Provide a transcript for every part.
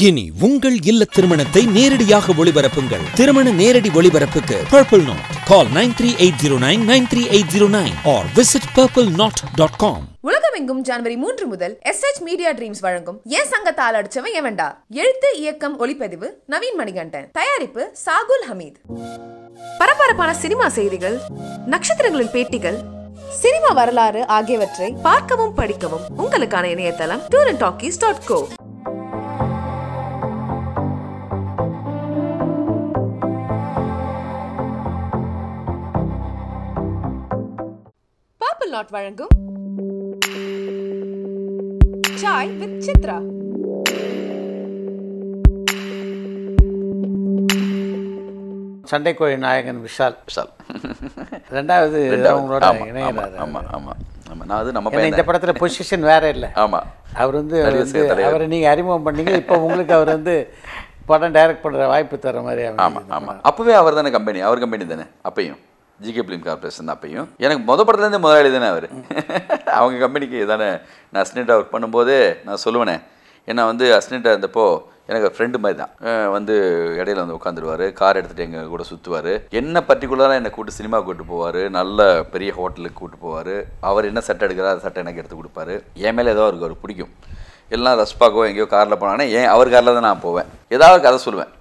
இனி உங்கள் இல்ல திருமணத்தை நேரடியாக ஒளிபரப்புங்கள். திருமண நேரடி ஒளிபரப்புக்கு Purple Knot call nine three eight zero nine nine three eight zero nine or visit Purple Knot dot com உலகமெங்கும் ஜனவரி மூன்று முதல் எஸ் எச் மீடியா ட்ரீம்ஸ் வழங்கும் ஏன் சங்கத்தால் அடிச்சவன் எவன்டா எழுத்து இயக்கம் ஒளிப்பதிவு நவீன் மணிகண்டன். தயாரிப்பு சாகுல் ஹமீத். பரபரப்பான சினிமா செய்திகள் நட்சத்திரங்களின் பேட்டிகள் சினிமா வரலாறு ஆகியவற்றை பார்க்கவும் படிக்கவும் உங்களுக்கான இணையதளம் tour and talkies dot co Purple Knot வழங்கும் சாய் வித் சித்ரா சண்டைக்கோழி நாயகன் விஷால். விஷால். ரெண்டாவது ரெண்டாவது. அவங்களோட இணையறாரு ஆமா ஆமா ஆமா நான் அது நம்ம இந்த. படத்துல பொசிஷன் வேற இல்லை. ஆமா. அவர் வந்து அவர் நீங்க அறிமுகம் பண்ணீங்க இப்போ உங்களுக்கு அவர் வந்து படம் டைரக்ட் பண்ற வாய்ப்பு தர மாதிரி ஆமா அமைஞ்சது. ஆமா. அப்பவே அவர் தானே கம்பெனி அவர் கம்பெனி தானே அப்பையும். ஜிகே பிலிம் கார்பரேஷன் தான் அப்பையும். எனக்கு முத படத்துலேருந்து முதலாளி தானே அவர். அவங்க கம்பெனிக்கு தானே நான் அசிஸ்டண்ட்டாக ஒர்க் பண்ணும்போதே நான் சொல்லுவேனே ஏன்னா வந்து அசிஸ்டண்ட்டாக இருந்தப்போ எனக்கு ஃப்ரெண்டு மாதிரி தான். வந்து இடையில வந்து உட்காந்துருவார் கார் எடுத்துகிட்டு எங்கள் கூட சுற்றுவார் என்ன பர்டிகுலராக என்னை கூட்டு சினிமா கூட்டு போவார் நல்ல பெரிய ஹோட்டலுக்கு கூட்டு போவார். அவர் என்ன சட்டை எடுக்கிறார் அந்த சட்டை எனக்கு எடுத்து கொடுப்பாரு. என் மேலே ஏதோ அவருக்கு அவர் பிடிக்கும். எல்லாம் ரஸ்பாக்கோ எங்கேயோ காரில் போனாங்கன்னா ஏன் அவர் காரில் தான் நான் போவேன். ஏதாவது கதை சொல்லுவேன்.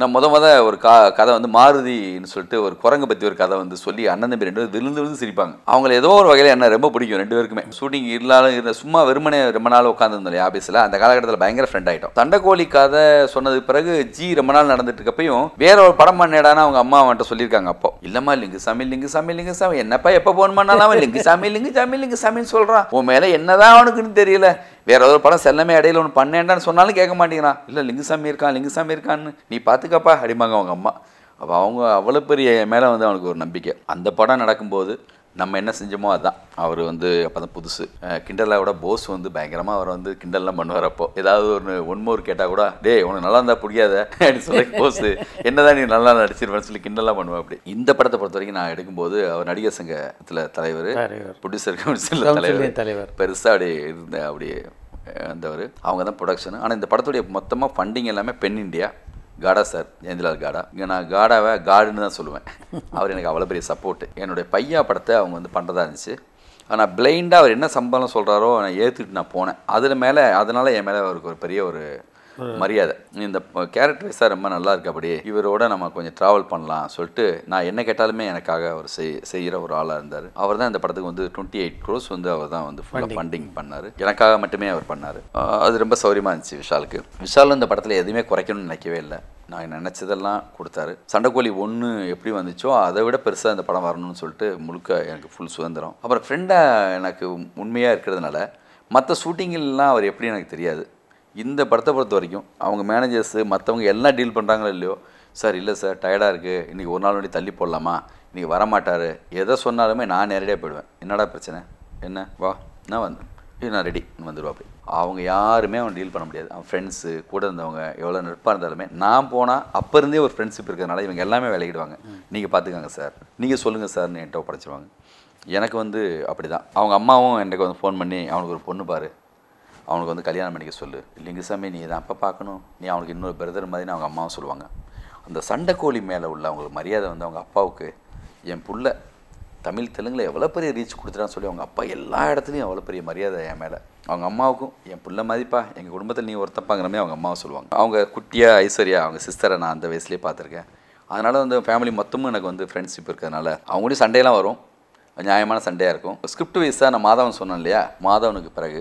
நான் முத முத ஒரு கா கதை வந்து மாருதின்னு சொல்லிட்டு ஒரு குரங்கை பற்றி ஒரு கதை வந்து சொல்லி அண்ணன் தம்பி ரெண்டு பேரும் விழுந்து விழுந்து சிரிப்பாங்க. அவங்கள ஏதோ ஒரு வகையில் என்ன ரொம்ப பிடிக்கும் ரெண்டு பேருக்குமே. ஷூட்டிங் இல்லாலும் இருந்த சும்மா வெறுமனே ரொம்ப நாள் உட்காந்துருந்தோம் ஆஃபீஸில் அந்த காலகட்டத்தில் பயங்கர ஃப்ரெண்ட் ஆகிட்டோம் தண்டக்கோழி கதை சொன்னது பிறகு ஜி ரொம்ப நாள் நடந்துட்டு இருக்கப்பையும் வேற ஒரு படம் பண்ணேடான்னு அவங்க அம்மா அவன்கிட்ட சொல்லியிருக்காங்க அப்போ. இல்லம்மா லிங்கு சாமி லிங்கு சாமி லிங்கு சாமி. என்னப்பா எப்போ ஃபோன் பண்ணாலும் லிங்கு சாமி லிங்கு சாமி லிங்கு சாமின்னு சொல்கிறான் உன் மேலே என்னதான் அவனுக்குன்னு தெரியல. வேற ஒரு படம் செல்லமே இடையில ஒன்று பண்ணேன்டான்னு சொன்னாலும் கேட்க மாட்டேங்கிறான். இல்லை லிங்குசாமி இருக்கான் லிங்குசாமி இருக்கான்னு நீ பார்த்துக்கப்பா அடிமாங்க அவங்க அம்மா. அப்போ அவங்க அவ்வளோ பெரிய மேலே வந்து அவனுக்கு ஒரு நம்பிக்கை. அந்த படம் நடக்கும்போது நம்ம என்ன செஞ்சோமோ அதான். அவர் வந்து அப்போ தான் புதுசு. அஹ் கிண்டலை விட போஸ் வந்து பயங்கரமாக அவர் வந்து கிண்டல்லாம் பண்ணுவார் அப்போ. ஏதாவது ஒரு ஒன்மோர் கேட்டால் கூட டேய் உனக்கு நல்லா இருந்தால் பிடிக்காத அப்படின்னு சொல்லி போஸ் என்னதான் நீ நல்லா நடிச்சிருவேன்னு சொல்லி கிண்டல்லாம் பண்ணுவேன் அப்படி. இந்த படத்தை பொறுத்த வரைக்கும் நான் எடுக்கும்போது அவர் நடிகர் சங்கத்தில் தலைவர். ப்ரொடியூசர் கவுன்சில் தலைவர். தலைவர். பெருசாக அப்படியே இருந்த அப்படியே வந்தவர் அவங்க தான் ப்ரொடக்ஷன் ஆனால் இந்த படத்துடைய மொத்தமாக ஃபண்டிங் எல்லாமே Pen India Gada sir Jayantilal Gada இங்கே நான் காடாவை காடுன்னு தான் சொல்லுவேன். அவர் எனக்கு அவ்வளோ பெரிய சப்போர்ட்டு என்னுடைய பையா படத்தை அவங்க வந்து பண்ணுறதா இருந்துச்சு. ஆனால் பிளைண்டாக அவர் என்ன சம்பளம் சொல்கிறாரோ நான் ஏற்றுக்கிட்டு நான் போனேன். அதில் மேலே அதனால என் மேலே அவருக்கு ஒரு பெரிய ஒரு மரியாதை. இந்த கேரக்டர் வைஸாக ரொம்ப நல்லா இருக்கு அப்படியே. இவரோட நம்ம கொஞ்சம் ட்ராவல் பண்ணலாம் சொல்லிட்டு நான் என்ன கேட்டாலுமே எனக்காக அவர் செய் செய்கிற ஒரு ஆளாக இருந்தார். அவர் தான் இந்த படத்துக்கு வந்து டுவெண்ட்டி எயிட் க்ரோஸ் வந்து அவர் தான் வந்து ஃபுல்லாக ஃபண்டிங் பண்ணார். எனக்காக மட்டுமே அவர் பண்ணார். அது ரொம்ப சௌரியமாக இருந்துச்சு விஷாலுக்கு. விஷால் இந்த படத்தில் எதுவுமே குறைக்கணும்னு நினைக்கவே இல்லை. நான் நினச்சதெல்லாம் கொடுத்தாரு. சண்டைக்கோழி ஒன்று எப்படி வந்துச்சோ அதை விட பெருசாக இந்த படம் வரணும்னு சொல்லிட்டு முழுக்க எனக்கு ஃபுல் சுதந்திரம். அப்புறம் ஃப்ரெண்டாக எனக்கு உண்மையாக இருக்கிறதுனால மற்ற ஷூட்டிங்கெல்லாம் அவர் எப்படி எனக்கு தெரியாது. இந்த படத்தை பொறுத்த வரைக்கும் அவங்க மேனேஜர்ஸு மற்றவங்க எல்லாம் டீல் பண்ணுறாங்களோ இல்லையோ சார் இல்லை சார் டயர்டாக இருக்குது இன்றைக்கி ஒரு நாள் வண்டி தள்ளி போடலாமா? இன்றைக்கி வரமாட்டார் எதை சொன்னாலுமே நான் நேரடியாக போயிடுவேன். என்னடா பிரச்சனை? என்ன? வா. நான் வந்து நான் ரெடி வந்துடுவா போய் அவங்க யாருமே அவன் டீல் பண்ண முடியாது. அவன் ஃப்ரெண்ட்ஸு கூட இருந்தவங்க எவ்வளோ நட்பாக இருந்தாலுமே நான் போனால் அப்போ இருந்தே ஒரு ஃப்ரெண்ட்ஷிப் இருக்கிறதுனால இவங்க எல்லாமே விளையிடுவாங்க நீங்கள் பார்த்துக்கோங்க சார். நீங்கள் சொல்லுங்கள் சார்னு என்கிட்ட ஒப்படைச்சிருவாங்க எனக்கு வந்து அப்படி தான் அவங்க அம்மாவும் எனக்கு வந்து ஃபோன் பண்ணி அவனுக்கு ஒரு பொண்ணு பாரு. அவனுக்கு வந்து கல்யாணம் பண்ணிக்க சொல்லு. லிங்கசாமி நீ தான் அப்போ பார்க்கணும். நீ அவனுக்கு இன்னொரு பிரதர் மாதிரி அவங்க அம்மாவும் சொல்லுவாங்க. அந்த சண்டைக்கோழி மேலே உள்ள அவங்களுக்கு மரியாதை வந்து அவங்க அப்பாவுக்கு என் புள்ள தமிழ் தெலுங்கில் எவ்வளோ பெரிய ரீச் கொடுத்துட்டான்னு சொல்லி அவங்க அப்பா எல்லா இடத்துலையும் அவ்வளோ பெரிய மரியாதை என் மேலே. அவங்க அம்மாவுக்கும் என் பிள்ளை மாதிரிப்பா எங்கள் குடும்பத்தில் நீ ஒருத்தப்பாங்கிற மாதிரி அவங்க அம்மாவை சொல்லுவாங்க. அவங்க குட்டியா ஐஸ்வர்யா அவங்க சிஸ்டரை நான் அந்த வயசுலேயே பார்த்துருக்கேன். அதனால் வந்து ஃபேமிலி மொத்தமும் எனக்கு வந்து ஃப்ரெண்ட்ஷிப் இருக்கிறதுனால அவங்களையும் சண்டையெல்லாம் வரும். நியாயமான சண்டையாக இருக்கும். ஸ்கிரிப்ட் வைஸாக நான் மாதவன் சொன்னேன் இல்லையா? மாதவனுக்கு பிறகு.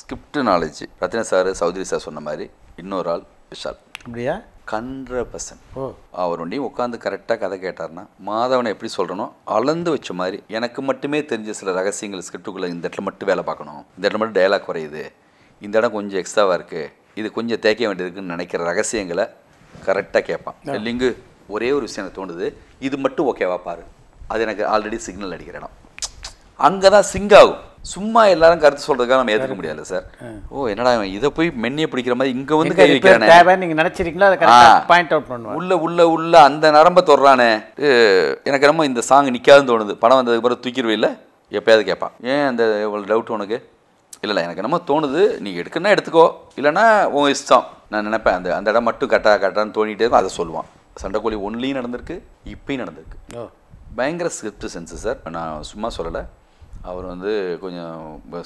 Script knowledge Ratna sir Chowdhury sir சொன்ன மாதிரி இன்னொரு ஆள் விஷால். அப்படியா? ஹண்ட்ரட் பர்சன்ட் ஓ. அவருடையும் உட்காந்து கரெக்டாக கதை கேட்டார்னா மாதவனை எப்படி சொல்கிறனோ அளந்து வச்ச மாதிரி எனக்கு மட்டுமே தெரிஞ்ச சில ரகசியங்கள் ஸ்கிரிப்டுக்குள்ளே இந்த இடத்துல மட்டும் வேலை பார்க்கணும். இந்த இடத்துல மட்டும் டயலாக் குறையுது. இந்த இடம் கொஞ்சம் எக்ஸ்ட்ராவாக இருக்குது இது கொஞ்சம் தேய்க்க வேண்டியிருக்குன்னு நினைக்கிற ரகசியங்களை கரெக்டாக கேட்பான். லிங்கு ஒரே ஒரு விஷயம் எனக்கு தோணுது. இது மட்டும் ஓகேவா பாரு. அது எனக்கு ஆல்ரெடி சிக்னல் அடிக்கிற இடம். அங்கே தான் சிங்க் ஆகும். சும்மா எல்லாரும் கருத்து சொல்றதுக்காக நம்ம ஏற்றுக்க முடியாது சார். ஓ என்னடா இதை போய் மென்னியை பிடிக்கிற மாதிரி இங்கே வந்து கை வைக்கிறானே. நீங்க நினைச்சிருக்கீங்களோ? அதை. பாயிண்ட் அவுட் பண்ணுவாங்க உள்ள உள்ள உள்ள அந்த நரம்ப தொடுறானே. எனக்கு ரொம்ப இந்த சாங் நிற்காதுன்னு தோணுது. படம் வந்ததுக்கு பிறகு தூக்கிடுவே எப்பயாவது கேட்பான். ஏன் அந்த இவ்வளோ டவுட் உனக்கு? இல்லை இல்லை எனக்கு என்னமோ தோணுது. நீ எடுக்கணும்னா எடுத்துக்கோ. இல்லைன்னா உன் இஷ்டம். நான் நினைப்பேன். அந்த அந்த இடம் மட்டும் கரெக்டான்னு தோணிகிட்டே இருக்கும். அதை சொல்லுவான். சண்டைக்கோழி ஒன்லையும் நடந்திருக்கு இப்பயும் நடந்திருக்கு. பயங்கர ஸ்கிரிப்ட் சென்ஸ் சார் நான் சும்மா சொல்லலை. அவர் வந்து கொஞ்சம்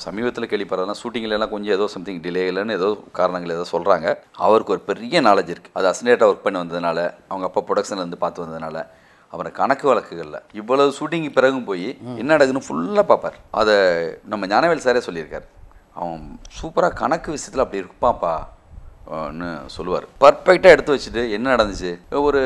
சமீபத்தில் கேள்விப்படுறதுலாம் ஷூட்டிங்லாம் கொஞ்சம் ஏதோ சம்திங் டிலே இல்லைன்னு ஏதோ காரணங்கள் ஏதோ சொல்கிறாங்க அவருக்கு ஒரு பெரிய நாலேஜ் இருக்குது அது அசனேட்டாக ஒர்க் பண்ணி வந்ததுனால அவங்க அப்பா ப்ரொடக்ஷனில் இருந்து பார்த்து வந்ததுனால அவரை கணக்கு வழக்குகளில் இவ்வளவு ஷூட்டிங்கு பிறகும் போய் என்ன நடக்குதுன்னு ஃபுல்லாக பார்ப்பார். அதை நம்ம ஞானவேல் சாரே சொல்லியிருக்கார். அவன் சூப்பராக கணக்கு விஷயத்தில் அப்படி இருப்பான்ப்பா ன்னு சொல்லுவார். பர்ஃபெக்டாக எடுத்து வச்சுட்டு என்ன நடந்துச்சு? ஒரு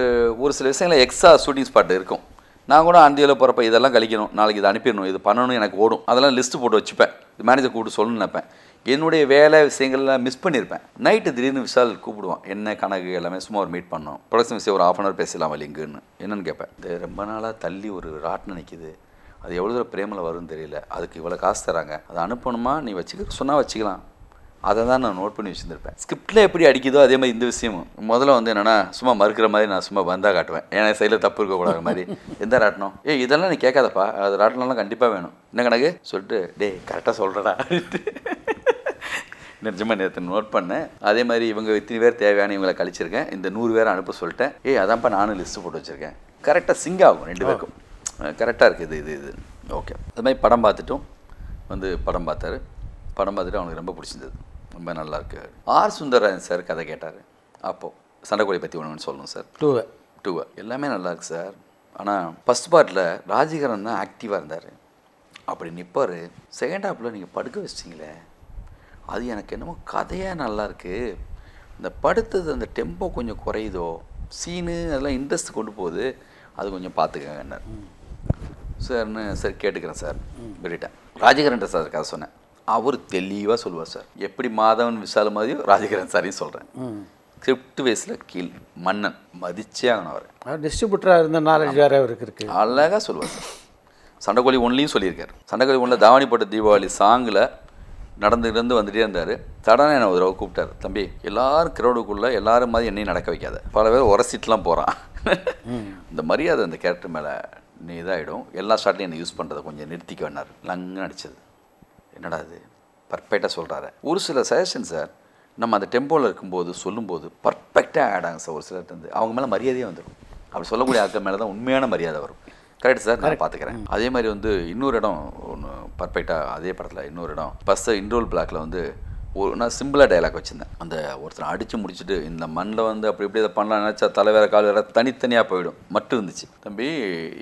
ஒரு சில விஷயங்கள் எக்ஸ்ட்ரா ஷூட்டிங் ஸ்பாட் இருக்கும். நான் கூட அந்தியில் போகிறப்ப இதெல்லாம் கழிக்கணும் நாளைக்கு இதை அனுப்பிடணும் இது பண்ணணும் எனக்கு ஓடும். அதெல்லாம் லிஸ்ட்டு போட்டு வச்சுப்பேன். இது மேனேஜர் கூப்பிட்டு சொல்லணும்னு நினைப்பேன். என்னுடைய வேலை விஷயங்கள்லாம் மிஸ் பண்ணியிருப்பேன். நைட்டு திடீர்னு விஷால் கூப்பிடுவான் என்ன கணக்கு எல்லாமே சும்மா ஒரு மீட் பண்ணோம். ப்ரொடக்ஷன் விஷயம் ஒரு ஆஃப் அன் ஹவர் பேசலாம் லிங்குன்னு? என்னென்னு கேட்பேன். இது ரொம்ப நாளாக தள்ளி ஒரு ராட்டினம் நிற்கிது அது எவ்வளோ தூரம் பிரேமில் வரும்னு தெரியல. அதுக்கு இவ்வளோ காசு தராங்க. அதை அனுப்பணுமா? நீ வச்சுக்க சொன்னால் வச்சுக்கலாம். அதை தான் நான் நோட் பண்ணி வச்சுருப்பேன் ஸ்கிரிப்டில் எப்படி அடிக்குதோ அதே மாதிரி இந்த விஷயமும். முதல்ல வந்து என்னென்னா சும்மா மறுக்கிற மாதிரி நான் சும்மா பந்தா காட்டுவேன். ஏன்னா சைடில் தப்பு இருக்கக்கூடாத மாதிரி. எந்த ராட்டணும் ஏ இதெல்லாம் நீ கேட்காதப்பா. அது ராட்டனம்லாம் கண்டிப்பாக வேணும். என்ன கணக்கு? சொல்லிட்டு டேய் கரெக்டாக சொல்கிறடா நிஜமாக நேற்று நோட் பண்ணேன். அதே மாதிரி இவங்க இத்தனை பேர் தேவையான இவங்களை கழிச்சிருக்கேன். இந்த நூறு பேரை அனுப்ப சொல்லிட்டேன். ஏய் அதான்ப்பா நானும் லிஸ்ட்டு போட்டு வச்சுருக்கேன். கரெக்டாக சிங்க் ஆகும் ரெண்டு பேருக்கும். கரெக்டாக இருக்குது இது இது இது. ஓகே அது மாதிரி படம் பார்த்துட்டும் வந்து படம் பார்த்தாரு. படம் பார்த்துட்டு அவனுக்கு ரொம்ப பிடிச்சிருந்தது. ரொம்ப நல்லா இருக்கு ஆர் சுந்தரராஜன் சார் கதை கேட்டார். அப்போது சண்டைக்கோழி பற்றி ஒன்று சொல்லணும் சார். டூ டூ எல்லாமே நல்லா இருக்கு சார் ஆனால் ஃபஸ்ட் பார்ட்டில் ராஜிகரன் தான் ஆக்டிவாக இருந்தார். அப்படி நிற்பார் செகண்ட் ஹாப்பில் நீங்கள் படுக்க வச்சிட்டிங்களே. அது எனக்கு என்னமோ கதையாக நல்லா இருக்கு இந்த படுத்தது அந்த டெம்போ கொஞ்சம் குறையுதோ சீனு அதெல்லாம் இன்ட்ரெஸ்ட் கொண்டு போகுது அது கொஞ்சம் பார்த்துக்கங்கன்னார் சார்னு சரி கேட்டுக்கிறேன் சார். விட்டுட்டேன். ராஜகிரன் சார் கதை சொன்னேன். அவர் தெளிவாக சொல்லுவார் சார். எப்படி மாதவன் விஷால் மாதிரியோ ராஜகிரன் சாரையும் சொல்கிறேன் ஸ்கிரிப்ட் வேஸில் கீழ் மன்னன் மதிச்சே ஆகணும் அவர் டிஸ்ட்ரிபியூட்டராக இருந்த நாலேஜ் வேறு அவருக்கு இருக்குது அழகாக சொல்லுவார் சார். சண்டைக்கோழி ஒன்லையும் சொல்லியிருக்காரு. சண்டைக்கோழி ஒன்றில் தாவணி போட்ட தீபாவளி சாங்கில் நடந்து இருந்து வந்துட்டே இருந்தார். சடனாக என்னை ஒரு தடவை கூப்பிட்டாரு. தம்பி எல்லாரும் கிரௌடுக்குள்ளே எல்லாரும் மாதிரி என்னையும் நடக்க வைக்காத. பல பேர் உரசிட்டுலாம் போகிறான் இந்த மரியாதை அந்த கேரக்டர் மேலே நீ இதாகிடும் எல்லா ஷாட்லையும் என்னை யூஸ் பண்ணுறதை கொஞ்சம் நிறுத்திக்க வேணார். லங்குன்னு அடிச்சது என்னடா இது? பர்ஃபெக்டாக சொல்கிறாரு ஒரு சில சஜஷன் சார் நம்ம அந்த டெம்போவில் இருக்கும்போது சொல்லும்போது பர்ஃபெக்டாக ஆடாங்க சார் ஒரு சிலர் வந்து அவங்க மேலே மரியாதையே வந்துடும் அப்படி சொல்லக்கூடிய ஆட்கள் மேலே தான் உண்மையான மரியாதை வரும். கரெக்ட் சார் நான் பார்த்துக்கிறேன் அதே மாதிரி வந்து இன்னொரு இடம் ஒன்று பர்ஃபெக்டாக அதே படத்தில் இன்னொரு இடம். ஃபஸ்ட்டு இன்ட்ரோல் பிளாக்ல வந்து ஒரு நான் சிம்பிளாக டைலாக் வச்சுருந்தேன். அந்த ஒருத்தர் அடித்து முடிச்சுட்டு இந்த மண்ணில் வந்து அப்படி இப்படி இதை பண்ணலாம் நினச்சா தலை வேற கால் வேற தனித்தனியாக போயிடும். மட்டும் இருந்துச்சு. தம்பி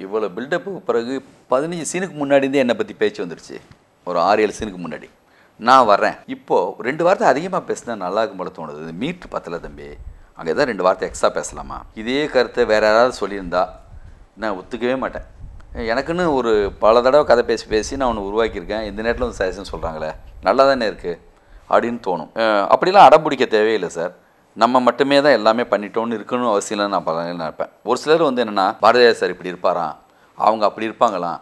இவ்வளோ பில்டப்பு பிறகு பதினஞ்சு சீனுக்கு முன்னாடி இருந்தே என்னை பற்றி பேச்சு வந்துருச்சு. ஒரு ஆறு ஏழு சீனுக்கு முன்னாடி. நான் வரேன் இப்போது ரெண்டு வார்த்தை அதிகமாக பேசினா நல்லா இருக்கும் போல தோணுது. இது மீட்ரு பத்தல தம்பி. அங்கே தான் ரெண்டு வார்த்தை எக்ஸ்ட்ரா பேசலாமா? இதே கருத்தை வேற யாராவது சொல்லியிருந்தா நான் ஒத்துக்கவே மாட்டேன். எனக்குன்னு ஒரு பல தடவை கதை பேசி பேசி நான் ஒன்று உருவாக்கியிருக்கேன். இந்த நேரத்தில் வந்து சஜஷன் சொல்கிறாங்களே நல்லா தானே இருக்குது அப்படின்னு தோணும். அப்படிலாம் அடம் பிடிக்க தேவையில்லை சார் நம்ம மட்டுமே தான் எல்லாமே பண்ணிட்டோம்னு இருக்கணும் அவசியம் இல்லைன்னு நான் பல நினைப்பேன். ஒரு சிலர் வந்து என்னென்னா பாரதியார் சார் இப்படி இருப்பாராம். அவங்க அப்படி இருப்பாங்களாம்.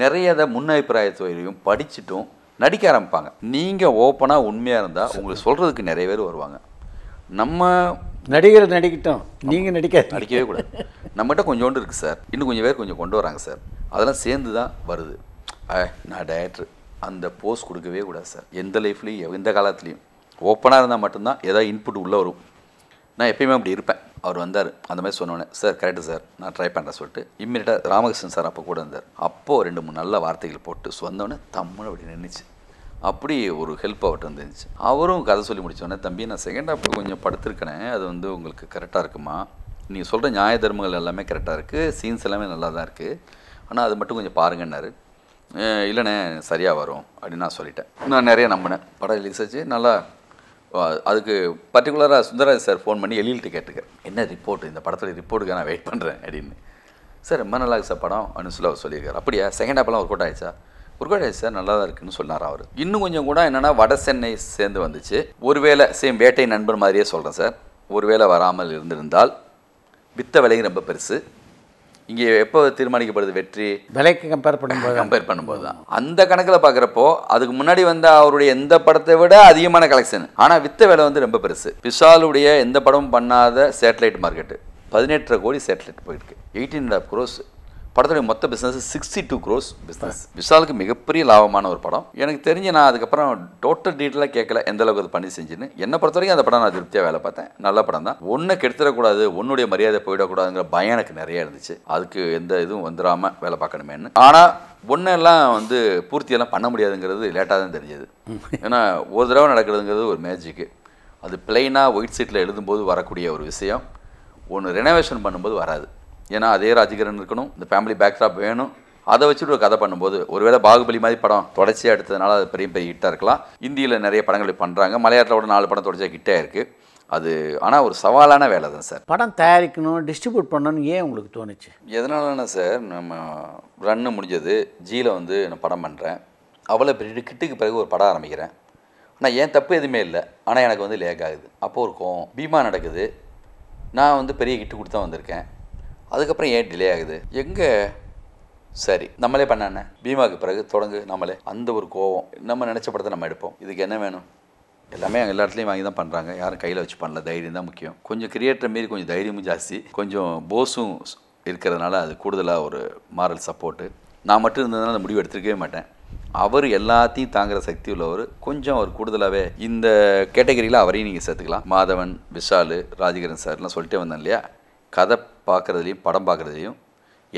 நிறைய அதை முன்னபிப்பிராயத்தையும் படிச்சுட்டும் நடிக்க ஆரம்பிப்பாங்க. நீங்கள் ஓப்பனாக உண்மையாக இருந்தால் உங்களுக்கு சொல்கிறதுக்கு நிறைய பேர் வருவாங்க. நம்ம நடிகர் நடிக்கட்டும். நீங்கள் நடிக்காது நடிக்கவே கூடாது. நம்மகிட்ட கொஞ்சோண்டு இருக்குது சார். இன்னும் கொஞ்சம் பேர் கொஞ்சம் கொண்டு வராங்க சார். அதெல்லாம் சேர்ந்து தான் வருது. நான் டேரக்டர் அந்த போஸ்ட் கொடுக்கவே கூடாது சார். எந்த லைஃப்லேயும் எந்த காலத்துலேயும். ஓப்பனாக இருந்தால் மட்டும்தான் ஏதாவது இன்புட் உள்ளே வரும். நான் எப்பயுமே அப்படி இருப்பேன். அவர் வந்தார். அந்த மாதிரி சொன்னோன்னே சார் கரெக்டு சார் நான் ட்ரை பண்ணுறேன் சொல்லிட்டு இம்மிடியட்டாக ராமகிருஷ்ணன் சார் அப்போ கூட இருந்தார். அப்போது ரெண்டு மூணு நல்ல வார்த்தைகள் போட்டு சொன்னோன்னே தமிழ் அப்படி நின்றுச்சு அப்படி ஒரு ஹெல்ப் அவர்கிட்ட வந்துருந்துச்சு. அவரும் கதை சொல்லி முடித்தோடனே தம்பி நான் செகண்ட் ஹாப்பில் கொஞ்சம் படுத்திருக்கேனே. அது வந்து உங்களுக்கு கரெக்டாக இருக்குமா? நீங்கள் சொல்கிற நியாய தர்மங்கள் எல்லாமே கரெக்டாக இருக்குது சீன்ஸ் எல்லாமே நல்லா தான் இருக்குது ஆனால் அது மட்டும் கொஞ்சம் பாருங்கன்னாரு. இல்லைண்ணே சரியாக வரும் அப்படின்னு நான் சொல்லிட்டேன். நான் நிறைய நம்பினேன். படம் ரிலீஸ் ஆச்சு. நல்லா அதுக்கு பர்டிகுலராக சுந்தரராஜ் சார் ஃபோன் பண்ணி எழில்ட்டு கேட்டுக்கிறேன் என்ன ரிப்போர்ட் இந்த படத்தில் ரிப்போர்ட்டுக்கு நான் வெயிட் பண்ணுறேன் அப்படின்னு. சார் ரொம்ப நல்லா சார் படம் அப்படின்னு சொல்லி அவர் சொல்லியிருக்காரு. அப்படியா? செகண்ட் ஹாப்லாம் ஒர்க் அவுட் ஆயிடுச்சா? ஒர்க் அவுட் ஆயிடுச்சு சார் நல்லா தான் இருக்குன்னு சொன்னார் அவர். இன்னும் கொஞ்சம் கூட என்னென்னா வட சென்னை சேர்ந்து வந்துச்சு. ஒருவேளை சேம் வேட்டை நண்பர் மாதிரியே சொல்கிறேன் சார். ஒருவேளை வராமல் இருந்திருந்தால் வித்த விலையும் ரொம்ப பெருசு. இங்கே எப்போ தீர்மானிக்கப்படுது வெற்றி? விலைக்கு கம்பேர் பண்ணும்போது கம்பேர் பண்ணும்போது தான் அந்த கணக்கில் பார்க்குறப்போ அதுக்கு முன்னாடி வந்த அவருடைய எந்த படத்தை விட அதிகமான கலெக்ஷன் ஆனால் வித்த விலை வந்து ரொம்ப பெருசு. விஷாலுடைய எந்த படமும் பண்ணாத சேட்டலைட் மார்க்கெட்டு பதினெட்டரை கோடி சேட்டலைட் போயிருக்கு. எயிட்டீன் அண்ட் க்ரோஸ் படத்துடைய மொத்த business sixty two gross business விஷாலுக்கு மிகப்பெரிய லாபமான ஒரு படம். எனக்கு தெரிஞ்சு நான் அதுக்கப்புறம் டோட்டல் டீட்டெயிலாக கேட்கல எந்த அளவுக்கு அது பண்ணி செஞ்சுன்னு. என்னை பொறுத்த வரைக்கும் அந்த படம் நான் திருப்தியாக வேலை பார்த்தேன். நல்ல படம் தான். ஒன்றை கெடுத்துடக்கூடாது உன்னுடைய மரியாதை போயிடக்கூடாதுங்கிற பயம் எனக்கு நிறைய இருந்துச்சு. அதுக்கு எந்த இதுவும் வந்துடாமல் வேலை பார்க்கணுமேன்னு. ஆனால் ஒன்றெல்லாம் வந்து பூர்த்தியெல்லாம் பண்ண முடியாதுங்கிறது லேட்டாக தான் தெரிஞ்சது. ஏன்னா ஒரு தடவை நடக்கிறதுங்கிறது ஒரு மேஜிக்கு அது பிளெயினாக ஒயிட் சீட்டில் எழுதும்போது வரக்கூடிய ஒரு விஷயம். ஒன்று ரெனோவேஷன் பண்ணும்போது வராது. ஏன்னா அதே ராஜகிரன் இருக்கணும் இந்த ஃபேமிலி பேக்ட்ராப் வேணும். அதை வச்சுட்டு ஒரு கதை பண்ணும்போது ஒருவேளை பாகுபலி மாதிரி படம் தொடர்ச்சியாக எடுத்ததுனால அது பெரிய பெரிய ஹிட்டாக இருக்கலாம். இந்தியில் நிறைய படங்கள் பண்ணுறாங்க மலையாளத்தில் கூட நாலு படம் தொடர்ச்சியாக ஹிட்டாக இருக்குது அது ஆனால் ஒரு சவாலான வேலை தான் சார். படம் தயாரிக்கணும் டிஸ்ட்ரிபியூட் பண்ணணும்னு ஏன் உங்களுக்கு தோணுச்சு? எதனாலன்னா சார் நம்ம ரன்னு முடிஞ்சது ஜியில் வந்து நான் படம் பண்ணுறேன் அவ்வளோ பெரிய கிட்டுக்கு பிறகு ஒரு படம் ஆரம்பிக்கிறேன். ஆனால் ஏன் தப்பு எதுவுமே இல்லை. ஆனால் எனக்கு வந்து லேக் ஆகுது. அப்போது ஒரு கோவம். பீமா நடக்குது. நான் வந்து பெரிய கிட்டு கொடுத்து தான் வந்திருக்கேன். அதுக்கப்புறம் ஏன் டிலே ஆகுது? எங்கே? சரி நம்மளே பண்ணானே பீமாவுக்கு பிறகு தொடங்கு நம்மளே. அந்த ஒரு கோவம். நம்ம நினச்ச படத்தை நம்ம எடுப்போம். இதுக்கு என்ன வேணும்? எல்லாமே அங்கே எல்லா இடத்துலையும் வாங்கி தான் பண்ணுறாங்க யாரும் கையில் வச்சு பண்ணல. தைரியம் தான் முக்கியம். கொஞ்சம் கிரியேட்டர் மாரி கொஞ்சம் தைரியமும் ஜாஸ்தி. கொஞ்சம் போஸும் இருக்கிறதுனால அது கூடுதலாக ஒரு மாரல் சப்போர்ட்டு நான் மட்டும் இருந்ததுனால அந்த முடிவு எடுத்துருக்கவே மாட்டேன். அவர் எல்லாத்தையும் தாங்குற சக்தி உள்ளவர். கொஞ்சம் அவர் கூடுதலாகவே இந்த கேட்டகரியில் அவரையும் நீங்கள் சேர்த்துக்கலாம். மாதவன் விஷால் ராஜகிரன் சார்லாம் சொல்லிட்டே வந்தேன் இல்லையா? கதை பார்க்குறதுலையும் படம் பார்க்குறதுலையும்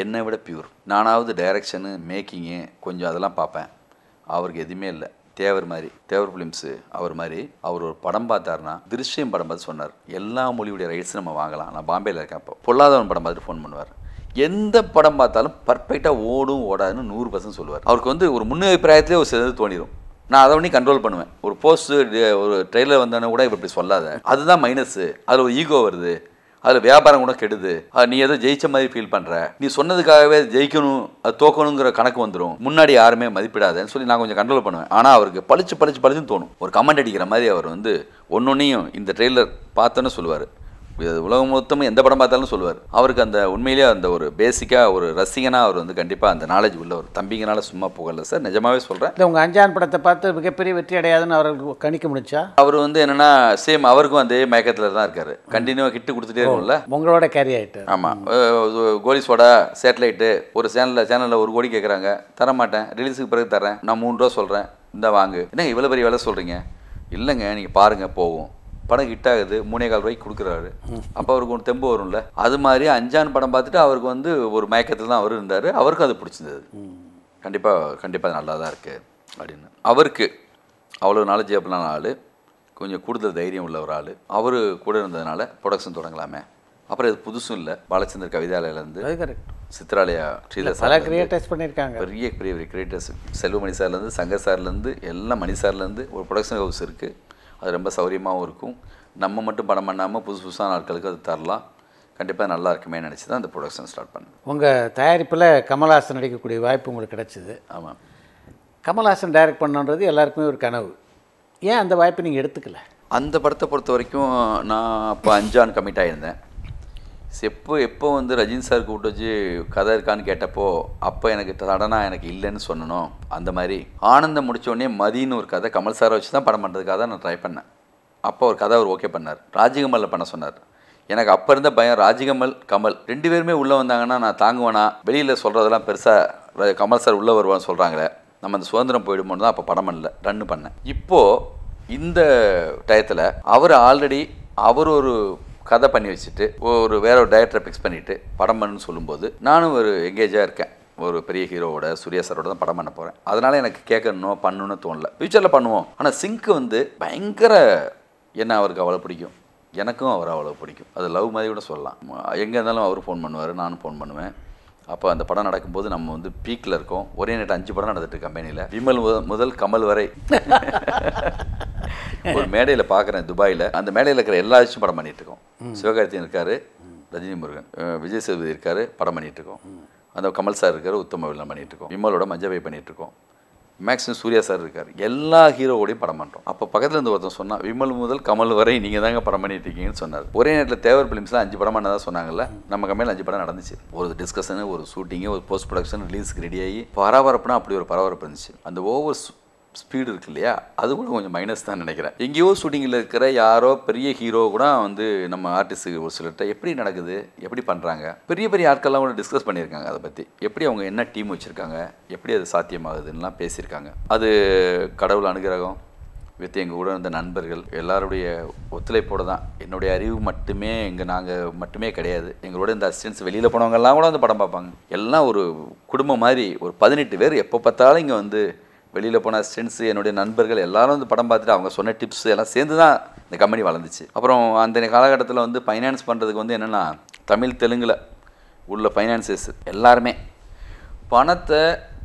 என்னை விட பியூர் நானாவது டைரக்ஷனு மேக்கிங்கு கொஞ்சம் அதெல்லாம் பார்ப்பேன். அவருக்கு எதுவுமே இல்லை. தேவர் மாதிரி தேவர் ஃபிலிம்ஸு அவர் மாதிரி அவர் ஒரு படம் பார்த்தாருன்னா திருஷ்யம் படம் பார்த்து சொன்னார். எல்லா மொழியுடைய ரைட்ஸ் நம்ம வாங்கலாம். நான் பாம்பேயில் இருக்கேன் அப்போ. பொல்லாதவன் படம் பார்த்துட்டு ஃபோன் பண்ணுவார். எந்த படம் பார்த்தாலும் பர்ஃபெக்டாக ஓடும் ஓடாதுன்னு நூறு பர்சன்ட் சொல்லுவார். அவருக்கு வந்து ஒரு முன்னபிப்பிராயத்திலே ஒரு சிலது தோணிடும் நான் அதை பண்ணி கண்ட்ரோல் பண்ணுவேன். ஒரு போஸ்ட்டு ஒரு ட்ரெயிலர் வந்தோன்னே கூட இப்படி சொல்லாத. அதுதான் மைனஸு அதில் ஒரு ஈகோ வருது. அதில் வியாபாரம் கூட கெடுது. அது நீ ஏதோ ஜெயிச்ச மாதிரி ஃபீல் பண்ணுற நீ சொன்னதுக்காகவே ஜெயிக்கணும் அது தோக்கணுங்கிற கணக்கு வந்துடும் முன்னாடி யாருமே மதிப்பிடாதேன்னு சொல்லி நான் கொஞ்சம் கண்ட்ரோல் பண்ணுவேன். ஆனால் அவருக்கு பளிச்சு பளிச்சு பளிச்சுன்னு தோணும். ஒரு கமெண்ட் அடிக்கிற மாதிரி அவர் வந்து ஒன்னொன்னையும் இந்த ட்ரெய்லர் பார்த்தோன்னு சொல்லுவார். உலகம் மொத்தமும் எந்த படம் பார்த்தாலும் சொல்லுவார். அவருக்கு அந்த உண்மையிலேயே அந்த ஒரு பேசிக்காக ஒரு ரசிகனாக அவர் வந்து கண்டிப்பாக அந்த நாலேஜ் உள்ள ஒரு தம்பிங்கனால சும்மா புகழல. சார் நிஜமாவே சொல்கிறேன் இல்லை உங்கள் அஞ்சான் படத்தை பார்த்து மிகப்பெரிய வெற்றி அடையாதுன்னு அவர்களுக்கு கணிக்க முடிச்சா அவர் வந்து என்னன்னா சேம் அவருக்கும் அதே மயக்கத்தில் தான் இருக்காரு. கண்டினியூவாக கிட்டு கொடுத்துட்டே இருக்கும்ல. உங்களோட கேரி ஆகிட்டு ஆமாம் கோலி சோடா சேட்டலைட்டு ஒரு சேனலில் சேனலில் ஒரு கோடி கேட்குறாங்க தர மாட்டேன் ரிலீஸுக்கு பிறகு தரேன் நான் மூணு ரூபா சொல்கிறேன் இந்த வாங்கு. என்ன இவ்வளோ பெரிய வேலை சொல்கிறீங்க இல்லைங்க நீங்கள் பாருங்கள் போகும். படம் ஹிட் ஆகுது மூணே கால் ரூபாய்க்கு கொடுக்குறாரு. அப்போ அவருக்கு ஒரு தெம்பு வரும்ல. அது மாதிரி அஞ்சான் படம் பார்த்துட்டு அவருக்கு வந்து ஒரு மயக்கத்தில் தான் அவர் இருந்தார். அவருக்கும் அது பிடிச்சிருந்தது. கண்டிப்பாக கண்டிப்பாக அது நல்லா தான் இருக்குது அப்படின்னு. அவருக்கு அவ்வளோ நாலேஜபிளான ஆள். கொஞ்சம் கூடுதல் தைரியம் உள்ள ஒரு ஆள். அவர் கூட இருந்ததுனால ப்ரொடக்ஷன் தொடங்கலாமே. அப்புறம் இது புதுசும் இல்லை. பாலச்சந்தர் கவிதாலயிலேருந்து சித்ராலயா பல கிரியேட்டர்ஸ் பண்ணியிருக்காங்க. பெரிய பெரிய பெரிய கிரியேட்டர்ஸ் செல்வமணி சார்லேருந்து சங்கர் சார்லேருந்து எல்லாம் மணி சார்லேருந்து ஒரு ப்ரொடக்ஷன் ஹவுஸ் இருக்குது அது ரொம்ப சௌரியமாகவும் இருக்கும். நம்ம மட்டும் படம் பண்ணாமல் புதுசு புதுசான ஆட்களுக்கு அது தரலாம். கண்டிப்பாக நல்லா இருக்குமே நினச்சி தான் அந்த ப்ரொடக்ஷன் ஸ்டார்ட் பண்ணேன். உங்கள் தயாரிப்பில் கமல்ஹாசன் நடிக்கக்கூடிய வாய்ப்பு உங்களுக்கு கிடைச்சிது. ஆமாம் கமல்ஹாசன் டைரக்ட் பண்ணணுன்றது எல்லாருக்குமே ஒரு கனவு. ஏன் அந்த வாய்ப்பை நீங்கள் எடுத்துக்கல? அந்த படத்தை பொறுத்த வரைக்கும் நான் அப்போ அஞ்சான் கமிட் ஆகியிருந்தேன் எப்போ எப்போ வந்து ரஜினி சார் கூப்பிட்டு வச்சு கதை இருக்கான்னு கேட்டப்போ அப்போ எனக்கு சடனாக எனக்கு இல்லைன்னு சொல்லணும் அந்த மாதிரி ஆனந்தம் முடிச்ச உடனே மதின்னு ஒரு கதை கமல் சாரை வச்சு தான் படம் பண்ணுறதுக்காக தான் நான் ட்ரை பண்ணேன். அப்போ ஒரு கதை அவர் ஓகே பண்ணார். ராஜகமலில் பண்ண சொன்னார். எனக்கு அப்போ இருந்த பயம் ராஜகமல் கமல் ரெண்டு பேருமே உள்ளே வந்தாங்கன்னா நான் தாங்குவேனா? வெளியில் சொல்கிறதெல்லாம் பெருசாக கமல் சார் உள்ளே வருவான்னு சொல்கிறாங்களே நம்ம அந்த சுதந்திரம் போயிடுமோன்னு தான் அப்போ படம் பண்ணல ரன்னு பண்ணேன். இப்போது இந்த டயத்தில் அவர் ஆல்ரெடி அவர் ஒரு கதை பண்ணி வச்சுட்டு ஒரு வேற ஒரு டைரக்டரை ஃபிக்ஸ் பண்ணிட்டு படம் பண்ணுன்னு சொல்லும்போது நானும் ஒரு எங்கேஜாக இருக்கேன். ஒரு பெரிய ஹீரோவோட சூர்யா சாரோட தான் படம் பண்ண போகிறேன் அதனால எனக்கு கேட்கணும் பண்ணணும்னு தோணல. ஃப்யூச்சரில் பண்ணுவோம். ஆனால் சிங்க் வந்து பயங்கர என்ன அவருக்கு அவ்வளோ பிடிக்கும்? எனக்கும் அவர் அவ்வளோ பிடிக்கும். அது லவ் மாதிரி கூட சொல்லலாம். எங்கே இருந்தாலும் அவர் ஃபோன் பண்ணுவார் நானும் ஃபோன் பண்ணுவேன். அப்போ அந்த படம் நடக்கும்போது நம்ம வந்து பீக்கில் இருக்கோம். ஒரே நேரம் அஞ்சு படம் நடந்துட்டு கம்பெனியில் விமல் முதல் கமல் வரை. ஒரு மேடையில் பார்க்குறேன் துபாயில். அந்த மேடையில் இருக்கிற எல்லா விஷயம் படம் பண்ணிட்டு இருக்கோம். சிவகார்த்தியன் இருக்காரு ரஜினி முருகன் விஜய் சேதுபதி இருக்காரு படம் பண்ணிட்டு இருக்கோம். அந்த கமல் சார் இருக்காரு உத்தம வில்லன் பண்ணிட்டு இருக்கோம். விமலோட மஞ்சபை பண்ணிட்டு இருக்கோம். மேக்ஸிமம் சூர்யா சார் இருக்கார். எல்லா ஹீரோவோடையும் படம் பண்ணுறோம் அப்போ பக்கத்தில் இருந்து ஒருத்தன் சொன்னான் விமல் முதல் கமல் வரை நீங்கள் தாங்க படம் பண்ணிட்டு இருக்கீங்கன்னு சொன்னார். ஒரே நேரத்தில் தேவர் ஃபிலிம்ஸில் அஞ்சு படம் பண்ணதா சொன்னாங்கல்ல நம்ம கம்பெனியில் அஞ்சு படம் நடந்துச்சு. ஒரு டிஸ்கஷனு ஒரு ஷூட்டிங்கு ஒரு போஸ்ட் ப்ரொடக்ஷன் ரிலீஸ்க்கு ரெடி ஆகி பரபரப்புனா அப்படி ஒரு பரபரப்பு இருந்துச்சு. அந்த ஓவர் ஸ்பீடு இருக்கு இல்லையா அது கூட கொஞ்சம் மைனஸ் தான் நினைக்கிறேன். எங்கேயோ ஷூட்டிங்கில் இருக்கிற யாரோ பெரிய ஹீரோ கூட வந்து நம்ம ஆர்டிஸ்ட்டு ஒரு சிலர்கிட்ட எப்படி நடக்குது? எப்படி பண்ணுறாங்க பெரிய பெரிய ஆட்கள்லாம் கூட டிஸ்கஸ் பண்ணியிருக்காங்க அதை பற்றி எப்படி அவங்க என்ன டீம் வச்சுருக்காங்க? எப்படி அது சாத்தியமாகுதுன்னெலாம் பேசியிருக்காங்க. அது கடவுள் அனுகிரகம் வித் எங்கள் கூட இருந்த நண்பர்கள் எல்லாருடைய ஒத்துழைப்போடு தான். என்னுடைய அறிவு மட்டுமே இங்கே நாங்கள் மட்டுமே கிடையாது. எங்களோட இந்த அசிஸ்டன்ஸ் வெளியில் போனவங்கெல்லாம் கூட வந்து படம் பார்ப்பாங்க. எல்லாம் ஒரு குடும்பம் மாதிரி ஒரு பதினெட்டு பேர் எப்போ பார்த்தாலும் இங்கே வந்து வெளியில் போன அசிஸ்டன்ஸு என்னுடைய நண்பர்கள் எல்லாரும் வந்து படம் பார்த்துட்டு அவங்க சொன்ன டிப்ஸ் எல்லாம் சேர்ந்து தான் இந்த கம்பெனி வளர்ந்துச்சு. அப்புறம் அந்த காலகட்டத்தில் வந்து ஃபைனான்ஸ் பண்ணுறதுக்கு வந்து என்னென்னா தமிழ் தெலுங்கில் உள்ள ஃபைனான்சஸ் எல்லாருமே பணத்தை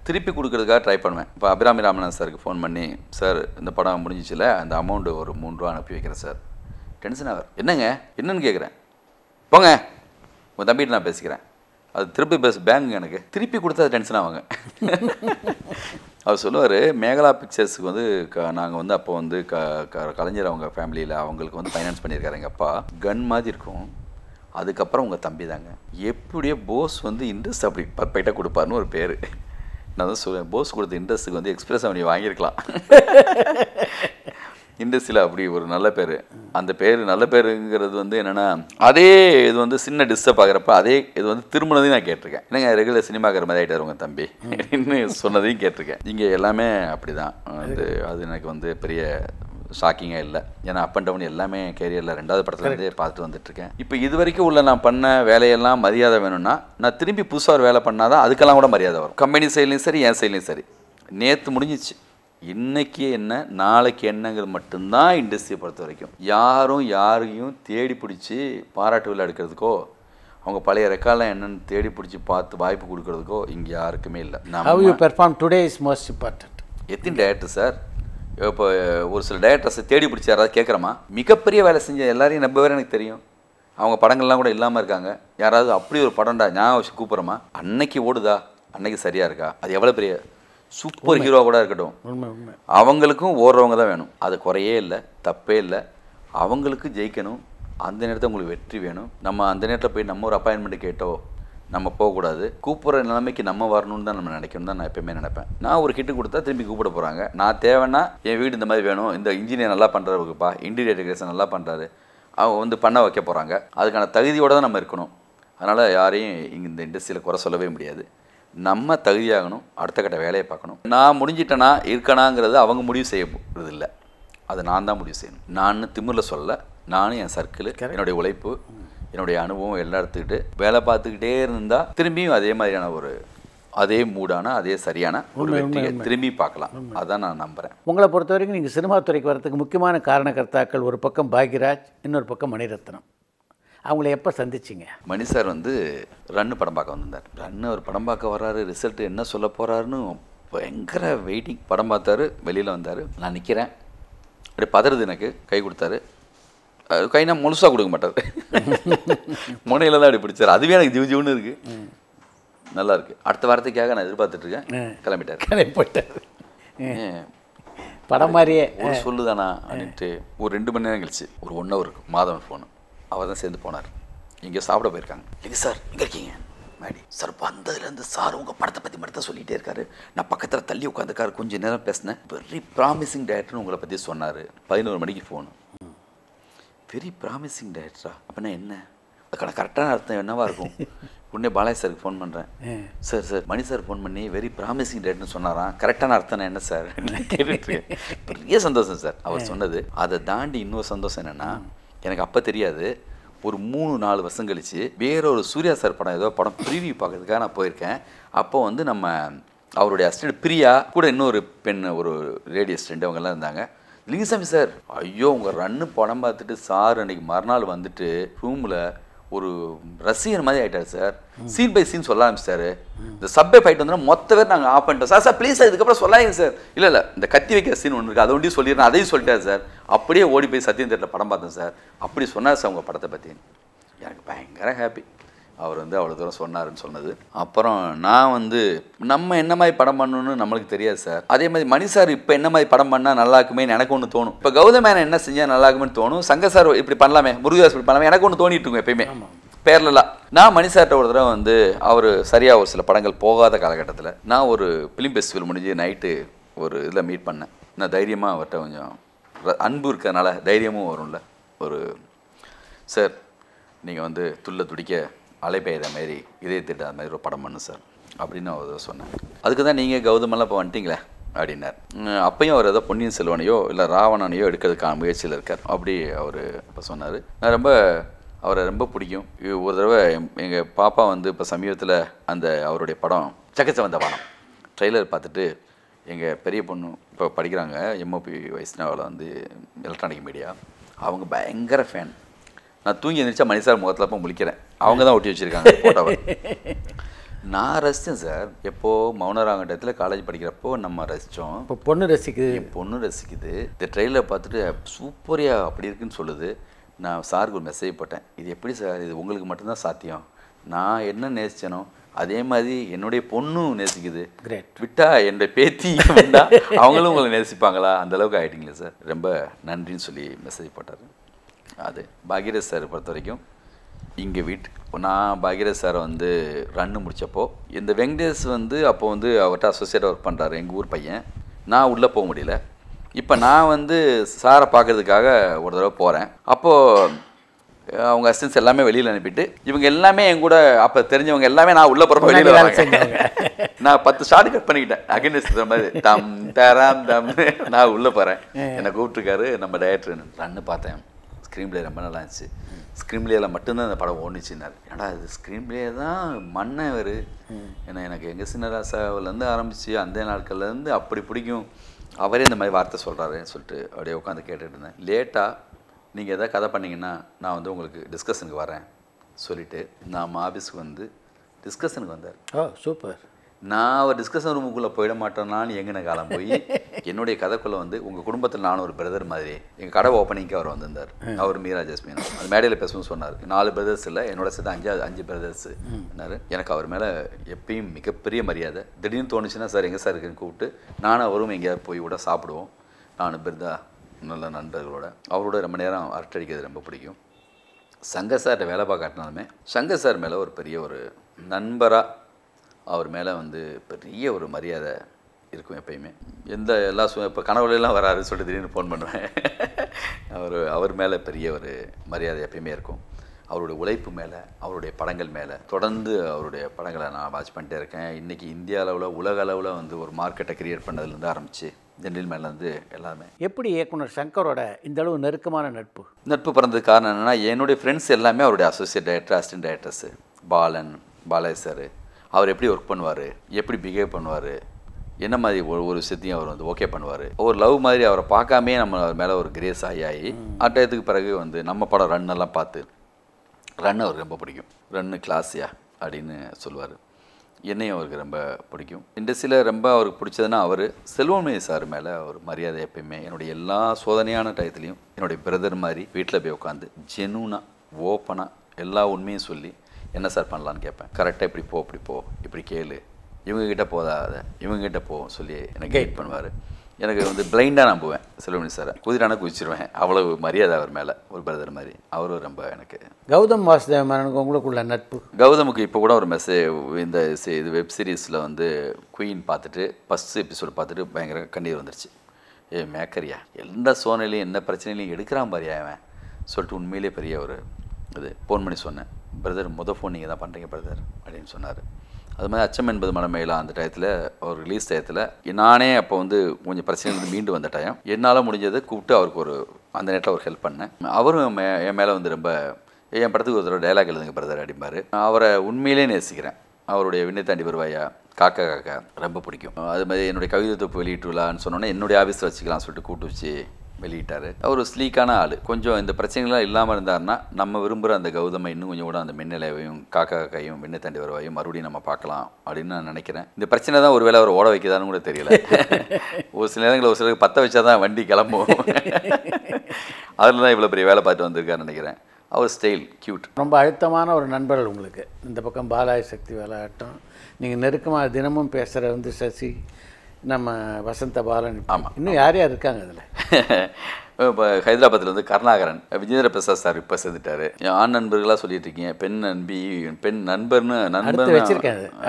திருப்பி கொடுக்கறதுக்காக ட்ரை பண்ணுவேன். இப்போ அபிராமி ராமநாதன் சாருக்கு ஃபோன் பண்ணி சார் இந்த படம் முடிஞ்சிச்சில்ல அந்த அமௌண்ட்டு ஒரு மூணு ரூபா அனுப்பி வைக்கிறேன் சார் டென்ஷன் ஆகார் என்னங்க? என்னன்னு கேட்குறேன் போங்க. உங்கள் தம்பிகிட்ட நான் பேசிக்கிறேன். அது திருப்பி பேச பேங்க் எனக்கு. திருப்பி கொடுத்தா டென்ஷன் ஆவாங்க. அவர் சொல்லுவார் மேகலா பிக்சர்ஸுக்கு வந்து க நாங்கள் வந்து அப்போ வந்து க க கலைஞர் அவங்க ஃபேமிலியில் அவங்களுக்கு வந்து ஃபைனான்ஸ் பண்ணியிருக்காரு எங்கள் அப்பா. கன் மாதிரி இருக்கும். அதுக்கப்புறம் உங்கள் தம்பி தாங்க. எப்படியோ போஸ் வந்து இன்ட்ரெஸ்ட் அப்படி பர்ஃபெக்டாக கொடுப்பாருன்னு ஒரு பேர். நான் தான் சொல்லுவேன் போஸ் கொடுத்த இன்ட்ரெஸ்ட்டுக்கு வந்து எக்ஸ்பிரஸ் அவனி வாங்கியிருக்கலாம். இண்டஸ்ட்ரியில் அப்படி ஒரு நல்ல பேர். அந்த பேர் நல்ல பேருங்கிறது வந்து என்னென்னா அதே இது வந்து சின்ன டிஸ்டர்ப் ஆகிறப்ப அதே இது வந்து திரும்பினதையும் நான் கேட்டிருக்கேன். என்னங்க ரெகுலர் சினிமாக்கிற மாதிரி ஆகிட்டார் உங்கள் தம்பி? இன்னும் சொன்னதையும் கேட்டிருக்கேன். இங்கே எல்லாமே அப்படி தான் அது அது எனக்கு வந்து பெரிய ஷாக்கிங்காக இல்லை. ஏன்னா அப் அண்ட் டவுன் எல்லாமே கேரியரில் ரெண்டாவது படத்துலேருந்தே பார்த்துட்டு வந்துட்டுருக்கேன். இப்போ இது வரைக்கும் உள்ள நான் பண்ண வேலையெல்லாம் மரியாதை வேணும்னா நான் திரும்பி புதுசாக ஒரு வேலை பண்ணாதான் அதுக்கெல்லாம் கூட மரியாதை வரும். கம்பெனி சைட்லேயும் சரி என் சைட்லேயும் சரி. நேற்று முடிஞ்சிச்சு. இன்னைக்கு என்ன நாளைக்கு என்னங்கிறது மட்டும்தான் இண்டஸ்ட்ரியை பொறுத்த வரைக்கும். யாரும் யாரையும் தேடி பிடிச்சி பாராட்டு விழா எடுக்கிறதுக்கோ அவங்க பழைய ரெக்கார்ட்லாம் என்னன்னு தேடி பிடிச்சி பார்த்து வாய்ப்பு கொடுக்கறதுக்கோ இங்கே யாருக்குமே இல்லை. How you perform today is most important எத்தனை டேரக்டர் சார் இப்போ ஒரு சில டேரக்டர்ஸை தேடி பிடிச்சி யாராவது கேட்குறோமா மிகப்பெரிய வேலை செஞ்ச எல்லாரையும் நம்ப வேறு எனக்கு தெரியும். அவங்க படங்கள்லாம் கூட இல்லாமல் இருக்காங்க. யாராவது அப்படி ஒரு படம்டா ஞாபகம் வச்சு கூப்பிட்றோமா? அன்னைக்கு ஓடுதா? அன்னைக்கு சரியாக இருக்கா? அது எவ்வளோ பெரிய சூப்பர் ஹீரோ கூட இருக்கட்டும். உண்மை உண்மை. அவங்களுக்கும் ஓடுறவங்க தான் வேணும். அது குறையே இல்லை தப்பே இல்லை. அவங்களுக்கு ஜெயிக்கணும். அந்த நேரத்தில் உங்களுக்கு வெற்றி வேணும். நம்ம அந்த நேரத்தில் போய் நம்ம ஒரு அப்பாயின்மெண்ட் கேட்டோ நம்ம போகக்கூடாது. கூப்பிட்ற நிலைமைக்கு நம்ம வரணும்னு தான் நம்ம நினைக்கணும். தான் நான் எப்பயுமே நினைப்பேன். நான் ஒரு கிட்டு கொடுத்தா திரும்பி கூப்பிட போகிறாங்க நான் தேவைன்னா என் வீடு இந்த மாதிரி வேணும். இந்த இன்ஜினியர் நல்லா பண்ணுறவருக்குப்பா இன்டீரியர் டெக்கரேஷன் நல்லா பண்ணுறாரு அவங்க வந்து பண்ண வைக்க போகிறாங்க அதுக்கான தகுதியோடு தான் நம்ம இருக்கணும். அதனால் யாரையும் இங்கே இந்த இண்டஸ்ட்ரியில் குறை சொல்லவே முடியாது. நம்ம தகுதியாகணும் அடுத்த கட்ட வேலையை பார்க்கணும். நான் முடிஞ்சிட்டேனா இருக்கணாங்கிறது அவங்க முடிவு செய்ய போகிறது இல்லை அதை நான் தான் முடிவு செய்யணும். நான் திமிரில் சொல்ல நானும் என் சர்க்கிள் என்னுடைய உழைப்பு என்னுடைய அனுபவம் எல்லாம் எடுத்துக்கிட்டு வேலை பார்த்துக்கிட்டே இருந்தால் திரும்பியும் அதே மாதிரியான ஒரு அதே மூடான அதே சரியான ஒரு வெற்றியை திரும்பி பார்க்கலாம். அதான் நான் நம்புகிறேன் உங்களை பொறுத்த வரைக்கும் நீங்கள் சினிமா துறைக்கு வரதுக்கு முக்கியமான காரணகர்த்தாக்கள் ஒரு பக்கம் பாக்யராஜ் இன்னொரு பக்கம் மணிரத்னம். அவங்கள எப்போ சந்திச்சிங்க? மணி சார் வந்து ரன்னு படம் பார்க்க வந்திருந்தார். ரன்னு அவர் படம் பார்க்க வர்றாரு ரிசல்ட் என்ன சொல்ல போகிறாருன்னு பயங்கர வெயிட்டிங் படம் பார்த்தாரு வெளியில் வந்தார். நான் நிற்கிறேன் அப்படியே பதறுது எனக்கு கை கொடுத்தாரு. அது கைனா முழுசாக கொடுக்க மாட்டார். முனையில் தான் அப்படி பிடிச்சார். அதுவே எனக்கு ஜிவ் ஜிவ்னு இருக்குது நல்லா இருக்கு. அடுத்த வாரத்துக்காக நான் எதிர்பார்த்துட்டு இருக்கேன். கிளம்பிட்டார். கலைப்பட்டார் ஏன், படம் மாதிரியே ஒரு சொல்லுதானா அப்படின்ட்டு ஒரு ரெண்டு மணி நேரம் கழிச்சு ஒரு ஒன் ஹவர் மாதவன் ஃபோனு அவர் தான் சேர்ந்து போனார். இங்கே சாப்பிட போயிருக்காங்க. இல்லை சார்? எங்கே இருக்கீங்க? மேடி. சார் வந்ததுலேருந்து சார் உங்கள் படத்தை பற்றி மட்டும் சொல்லிகிட்டே இருக்காரு. நான் பக்கத்தில் தள்ளி உட்காந்துக்காரு கொஞ்சம் நேரம் பேசினேன். வெரி ப்ராமிசிங் டேரக்டர்னு உங்களை பற்றி சொன்னார். பதினோரு மணிக்கு ஃபோனு வெரி ப்ராமிசிங் டேரக்டரா அப்படின்னா என்ன? அதுக்கான கரெக்டான அர்த்தம் என்னவா இருக்கும்? உடனே பாலாஜி சாருக்கு ஃபோன் பண்ணுறேன் sir sir Mani sir phone பண்ணி வெரி ப்ராமிசிங் டேட்னு சொன்னாராம் கரெக்டான அர்த்தம் என்ன சார்? பெரிய சந்தோஷம் சார். அவர் சொன்னது. அதை தாண்டி இன்னொரு சந்தோஷம் என்னென்னா எனக்கு அப்போ தெரியாது. ஒரு மூணு நாலு வருஷம் கழிச்சு வேற ஒரு சூர்யா சார் படம் ஏதோ படம் பிரிவி பார்க்கறதுக்காக நான் போயிருக்கேன். அப்போ வந்து நம்ம அவருடைய அசிஸ்டண்ட் பிரியா கூட இன்னொரு பெண் ஒரு லேடி அசிஸ்டண்ட் அவங்கெல்லாம் இருந்தாங்க. லிங்கசாமி சார் ஐயோ உங்கள் ரன்னு படம் பார்த்துட்டு சார் அன்னைக்கு மறுநாள் வந்துட்டு ரூமில் ஒரு ரசிகர் மாதிரி ஆகிட்டார் சார். சீன் பை சீன் சொல்ல ஆரம்பிச்சிட்டாரு. இந்த சப்பே ஃபைட் வந்தோன்னா மொத்த பேர் நாங்கள் ஆஃப் பண்ணிட்டோம். சார் சார் ப்ளீஸ் சார் இதுக்கப்புறம் சொல்லாதீங்க சார். இல்லை இல்லை இந்த கத்தி வைக்கிற சீன் ஒன்று இருக்குது அதை ஒன்றையும் சொல்லிடுறேன். அதையும் சொல்லிட்டார் சார். அப்படியே ஓடி போய் சத்தியம் தேட்டரில் படம் பார்த்தேன் சார். அப்படி சொன்னார் சார் உங்கள் படத்தை பற்றி எனக்கு பயங்கர ஹாப்பி அவர் வந்து அவ்வளோ தூரம் சொன்னாருன்னு சொன்னது. அப்புறம் நான் வந்து நம்ம என்ன மாதிரி படம் பண்ணணும்னு நம்மளுக்கு தெரியாது சார். அதே மாதிரி மணி சார் இப்போ என்ன மாதிரி படம் பண்ணால் நல்லா இருக்குமே எனக்கு ஒன்று தோணும். இப்போ கௌதம் மேனன் என்ன செஞ்சால் நல்லா இருக்குமே தோணும். சங்க சார் இப்படி பண்ணலாமே முருகதாஸ் இப்படி பண்ணலாமே எனக்கு ஒன்று தோணிட்டு இருக்கும் எப்பயுமே. பேர்லலாம். நான் மணி சார்கிட்ட ஒரு தடவை வந்து அவர் சரியாக ஒரு சில படங்கள் போகாத காலகட்டத்தில் நான் ஒரு ஃபிலிம் ஃபெஸ்டிவல் முடிஞ்சு நைட்டு ஒரு இதில் மீட் பண்ணேன். நான் தைரியமாக அவர்கிட்ட கொஞ்சம் அன்பு இருக்கிறதுனால தைரியமும் வரும்ல. ஒரு சார் நீங்கள் வந்து துள்ள துடிக்க அலை பெய்கிற மாதிரி இதய திட்ட மாதிரி ஒரு படம் பண்ணு சார் அப்படின்னு அவர் சொன்னேன் அதுக்கு தான் நீங்கள் கௌதமெல்லாம் இப்போ வந்துட்டீங்களே அப்படின்னார். அப்பையும் அப்பயும் அவர் ஏதோ பொன்னியின் செல்வனையோ இல்லை ராவணனையோ எடுக்கிறதுக்கான முயற்சியில் இருக்கார் அப்படி அவர் இப்போ சொன்னார். நான் ரொம்ப அவரை ரொம்ப பிடிக்கும். ஒரு தடவை எங்கள் பாப்பா வந்து இப்போ சமீபத்தில் அந்த அவருடைய படம் சக்கச்சவந்த படம் ட்ரெய்லர் பார்த்துட்டு எங்கள் பெரிய பொண்ணு இப்போ படிக்கிறாங்க எம்ஓபி வயசுனாவில் வந்து எலக்ட்ரானிக் மீடியா அவங்க பயங்கர ஃபேன் நான் தூங்கி எழுந்திரிச்சா மணி சார் முகத்தில் போய் முழிக்கிறேன். அவங்க தான் ஒட்டி வச்சுருக்காங்க ஃபோட்டோவை நான் ரசித்தேன் சார். எப்போ மௌனராங்கட்டத்தில் காலேஜ் படிக்கிறப்போ நம்ம ரசித்தோம் இப்போ பொண்ணு ரசிக்குது. என் பொண்ணு ரசிக்குது. இந்த ட்ரெயிலர் பார்த்துட்டு சூப்பரியா அப்படி இருக்குன்னு சொல்லுது. நான் சாருக்கு ஒரு மெசேஜ் போட்டேன். இது எப்படி சார்? இது உங்களுக்கு மட்டும்தான் சாத்தியம். நான் என்ன நேசிச்சேனோ அதே மாதிரி என்னுடைய பொண்ணும் நேசிக்குது. விட்டா என்னுடைய பேத்தி வந்தா அவங்களும் உங்களை நேசிப்பாங்களா? அந்த அளவுக்கு ஆயிட்டீங்களே சார். ரொம்ப நன்றின்னு சொல்லி மெசேஜ் போட்டார். அது பாக்யராஜ் சார் பொறுத்த வரைக்கும் இங்கே வீட்டு நான் பாக்யராஜ் சாரை வந்து ரன்னு முடிச்சப்போ இந்த வெங்கடேஷ் வந்து அப்போ வந்து அவர்கிட்ட அசோசியேட் ஒர்க் பண்ணுறாரு எங்கள் ஊர் பையன். நான் உள்ளே போக முடியல. இப்போ நான் வந்து சாரை பார்க்கறதுக்காக ஒரு தடவை போகிறேன் அப்போது அவங்க அசிஸ்டன்ஸ் எல்லாமே வெளியில் அனுப்பிட்டு இவங்க எல்லாமே என் கூட அப்போ தெரிஞ்சவங்க எல்லாமே நான் உள்ளே போகிறப்ப வெளியில் வராங்க. நான் பத்து ஷார்ட் கட் பண்ணிக்கிட்டேன். அகேன்ஸ்ட் மாதிரி தம் தராம் தம் நான் உள்ளே போகிறேன் என்னை கூப்பிட்டுருக்காரு நம்ம டைரக்டர் ரன்னு பார்த்தேன். ஸ்க்ரீன் பிளே ரொம்ப நல்லா இருந்துச்சு. ஸ்க்ரீன் பிளேயில் மட்டும்தான் அந்த படம் ஓடிச்சுனார் ஏன்னா அது ஸ்க்ரீன் பிளே தான் மண்ணை அவர் ஏன்னா எனக்கு எங்கள் சின்னராசாவிலேருந்து ஆரம்பித்து அந்த நாட்கள்லேருந்து அப்படி பிடிக்கும். அவரே இந்த மாதிரி வார்த்தை சொல்கிறாருன்னு சொல்லிட்டு அப்படியே உட்காந்து கேட்டுட்டு இருந்தேன். லேட்டாக நீங்கள் எதாவது கதை பண்ணிங்கன்னா நான் வந்து உங்களுக்கு டிஸ்கஷனுக்கு வரேன். சொல்லிவிட்டு நாம் ஆஃபீஸ்க்கு வந்து டிஸ்கஷனுக்கு வந்தார். ஆ சூப்பர். நான் அவர் டிஸ்கஷன் ரூமுக்குள்ளே போயிட மாட்டேனான்னு எங்கின காலம் போய் என்னுடைய கதைக்குள்ளே வந்து உங்கள் குடும்பத்தில் நானும் ஒரு பிரதர் மாதிரி எங்கள் கடை ஓப்பனிங்க்கு அவர் வந்திருந்தார். அவர் மீரா ஜஸ்மின். அந்த மேடையில் பேசணும்னு சொன்னார். நாலு பிரதர்ஸ் இல்லை என்னோட சேர்த்து அஞ்சு அஞ்சு பிரதர்ஸ் என்னாரு எனக்கு அவர் மேலே எப்பயும் மிகப்பெரிய மரியாதை. திடீர்னு தோணுச்சுன்னா சார் எங்கே சார் இருக்குன்னு கூப்பிட்டு நானும் அவரும் எங்கேயாவது போய் கூட சாப்பிடுவோம். நானும் பிருந்தா நல்ல நண்பர்களோட. அவரோட ரொம்ப நேரம் அரட்டடிக்கிறது ரொம்ப பிடிக்கும். சங்கர் சார்கிட்ட வேலை பார்க்காட்டினாலுமே சங்கர் சார் மேலே ஒரு பெரிய ஒரு நண்பராக அவர் மேலே வந்து பெரிய ஒரு மரியாதை இருக்கும் எப்பயுமே. எந்த எல்லா சு இப்போ கனவுலாம் வராரு சொல்லிட்டு திடீர்னு ஃபோன் பண்ணுவேன் அவர் அவர் மேலே பெரிய ஒரு மரியாதை எப்பயுமே இருக்கும். அவருடைய உழைப்பு மேலே அவருடைய படங்கள் மேலே. தொடர்ந்து அவருடைய படங்களை நான் வாட்ச் பண்ணிட்டே இருக்கேன். இன்றைக்கி இந்திய அளவில் உலக அளவில் வந்து ஒரு மார்க்கெட்டை கிரியேட் பண்ணதுலேருந்து ஆரம்பித்து ஜென்டில் மேலேருந்து எல்லாமே. எப்படி இயக்குனர் சங்கரோட இந்த அளவு நெருக்கமான நட்பு? நட்பு பிறந்தது காரணம் என்னென்னா என்னுடைய ஃப்ரெண்ட்ஸ் எல்லாமே அவருடைய associate director assistant directors Balan Balaji sir அவர் எப்படி ஒர்க் பண்ணுவார்? எப்படி பிஹேவ் பண்ணுவார்? என்ன மாதிரி ஒரு ஒரு விஷயத்தையும் அவர் வந்து ஓகே பண்ணுவார்? ஒரு லவ் மாதிரி அவரை பார்க்காமே நம்ம அவர் மேலே ஒரு கிரேஸ் ஆகி ஆகி அட்டயத்துக்கு பிறகு வந்து நம்ம படம் ரன் எல்லாம் பார்த்து ரன் அவருக்கு ரொம்ப பிடிக்கும். ரன்னு கிளாஸியா அப்படின்னு சொல்லுவார். என்னையும் அவருக்கு ரொம்ப பிடிக்கும். இண்டஸ்ட்ரியில் ரொம்ப அவருக்கு பிடிச்சதுன்னா அவர் செல்வமணி சார் மேலே ஒரு மரியாதை எப்பயுமே என்னுடைய எல்லா சோதனையான டயத்துலையும் என்னுடைய பிரதர் மாதிரி வீட்டில் போய் உட்காந்து ஜெனூனாக ஓப்பனாக எல்லா உண்மையும் சொல்லி என்ன சார் பண்ணலான்னு கேட்பேன். கரெக்டாக இப்படி போ இப்படி போ இப்படி கேளு. இவங்ககிட்ட போதாத இவங்ககிட்ட போ சொல்லி எனக்கு கைட் பண்ணுவார். எனக்கு வந்து பிளைண்டாக நம்புவேன் செல்வமணி சாரை. குதிரான குதிச்சிருவேன். அவ்வளவு மரியாதை அவர் மேலே ஒரு பிரதர் மாதிரி. அவரும் ரொம்ப எனக்கு கௌதம் வாசுதேவ மேனனுக்கு உங்களுக்குள்ள நட்பு? கௌதமுக்கு இப்போ கூட ஒரு மெசேஜ் இந்த இது வெப் சீரிஸில் வந்து குயின் பார்த்துட்டு ஃபஸ்ட் எபிசோட் பார்த்துட்டு பயங்கர கண்ணீர் வந்துருச்சு. ஏ மேக்கரியா எந்த சூழ்நிலையும் என்ன பிரச்சனையிலையும் எடுக்கிறான் பாரியா அவன் சொல்லிட்டு உண்மையிலே பெரிய ஒரு இது ஃபோன் பண்ணி சொன்னேன். பிரதர் முத ஃபோன் நீங்கள் தான் பண்ணுறீங்க பிரதர் அப்படின்னு சொன்னார். அது மாதிரி அச்சம் என்பது மனமேலாம் அந்த டயத்தில் ஒரு ரிலீஸ் டயத்தில் நானே அப்போ வந்து கொஞ்சம் பிரச்சனையிலேருந்து மீண்டு வந்த டைம் என்னால் முடிஞ்சதை கூப்பிட்டு அவருக்கு ஒரு அந்த நேரத்தில் ஒரு ஹெல்ப் பண்ணேன். அவரும் மே என் மேலே வந்து ரொம்ப என் படத்துக்கு ஒரு தடவை டைலாக் எழுதுங்க பிரதர் அப்படிம்பார். அவரை உண்மையிலே நேசிக்கிறேன். அவருடைய விண்ணை தாண்டி வருவாயா? காக்கா காக்கா ரொம்ப பிடிக்கும். அது மாதிரி என்னுடைய கவிதை தொப்பு வெளியிட்டுலான்னு சொன்னோன்னே என்னுடைய ஆஃபீஸில் வச்சுக்கலாம் சொல்லிட்டு கூப்பிட்டு வச்சு வெளியிட்டார். அவர் ஸ்லீக்கான ஆள். கொஞ்சம் இந்த பிரச்சனைகள்லாம் இல்லாமல் இருந்தாருன்னா நம்ம விரும்புகிற அந்த கௌதமை இன்னும் கொஞ்சம் கூட அந்த மின்னலைவையும் காக்கா கையும் விண்ணை தாண்டி வருவாயும் மறுபடியும் நம்ம பார்க்கலாம் அப்படின்னு நான் நினைக்கிறேன். இந்த பிரச்சனை தான் ஒருவேளை அவர் ஓட வைக்கிறதான்னு கூட தெரியல. ஒரு சில நேரங்களில் ஒரு சிலருக்கு பற்ற வச்சா தான் வண்டி கிளம்பும். அதில் தான் இவ்வளோ பெரிய வேலை பார்த்து வந்திருக்காருன்னு நினைக்கிறேன். அவர் ஸ்டைல் க்யூட் ரொம்ப அழுத்தமான ஒரு நண்பர்கள் உங்களுக்கு. இந்த பக்கம் பாலாய சக்தி வேலாட்டம் நீங்கள் நெருக்கமாக தினமும் பேசுகிற வந்து சசி நம்ம வசந்த பாலன். ஆமா. இன்னும் யார் யார் இருக்காங்க அதில் இப்போ ஹைதராபாத்தில் வந்து கருணாகரன் விஜேந்திர பிரசாத் சார் இப்போ சேர்ந்துட்டாரு. ஆண் நண்பர்களாக சொல்லிட்டு இருக்கீங்க பெண் நண்பி பெண் நண்பர்னு நண்பர்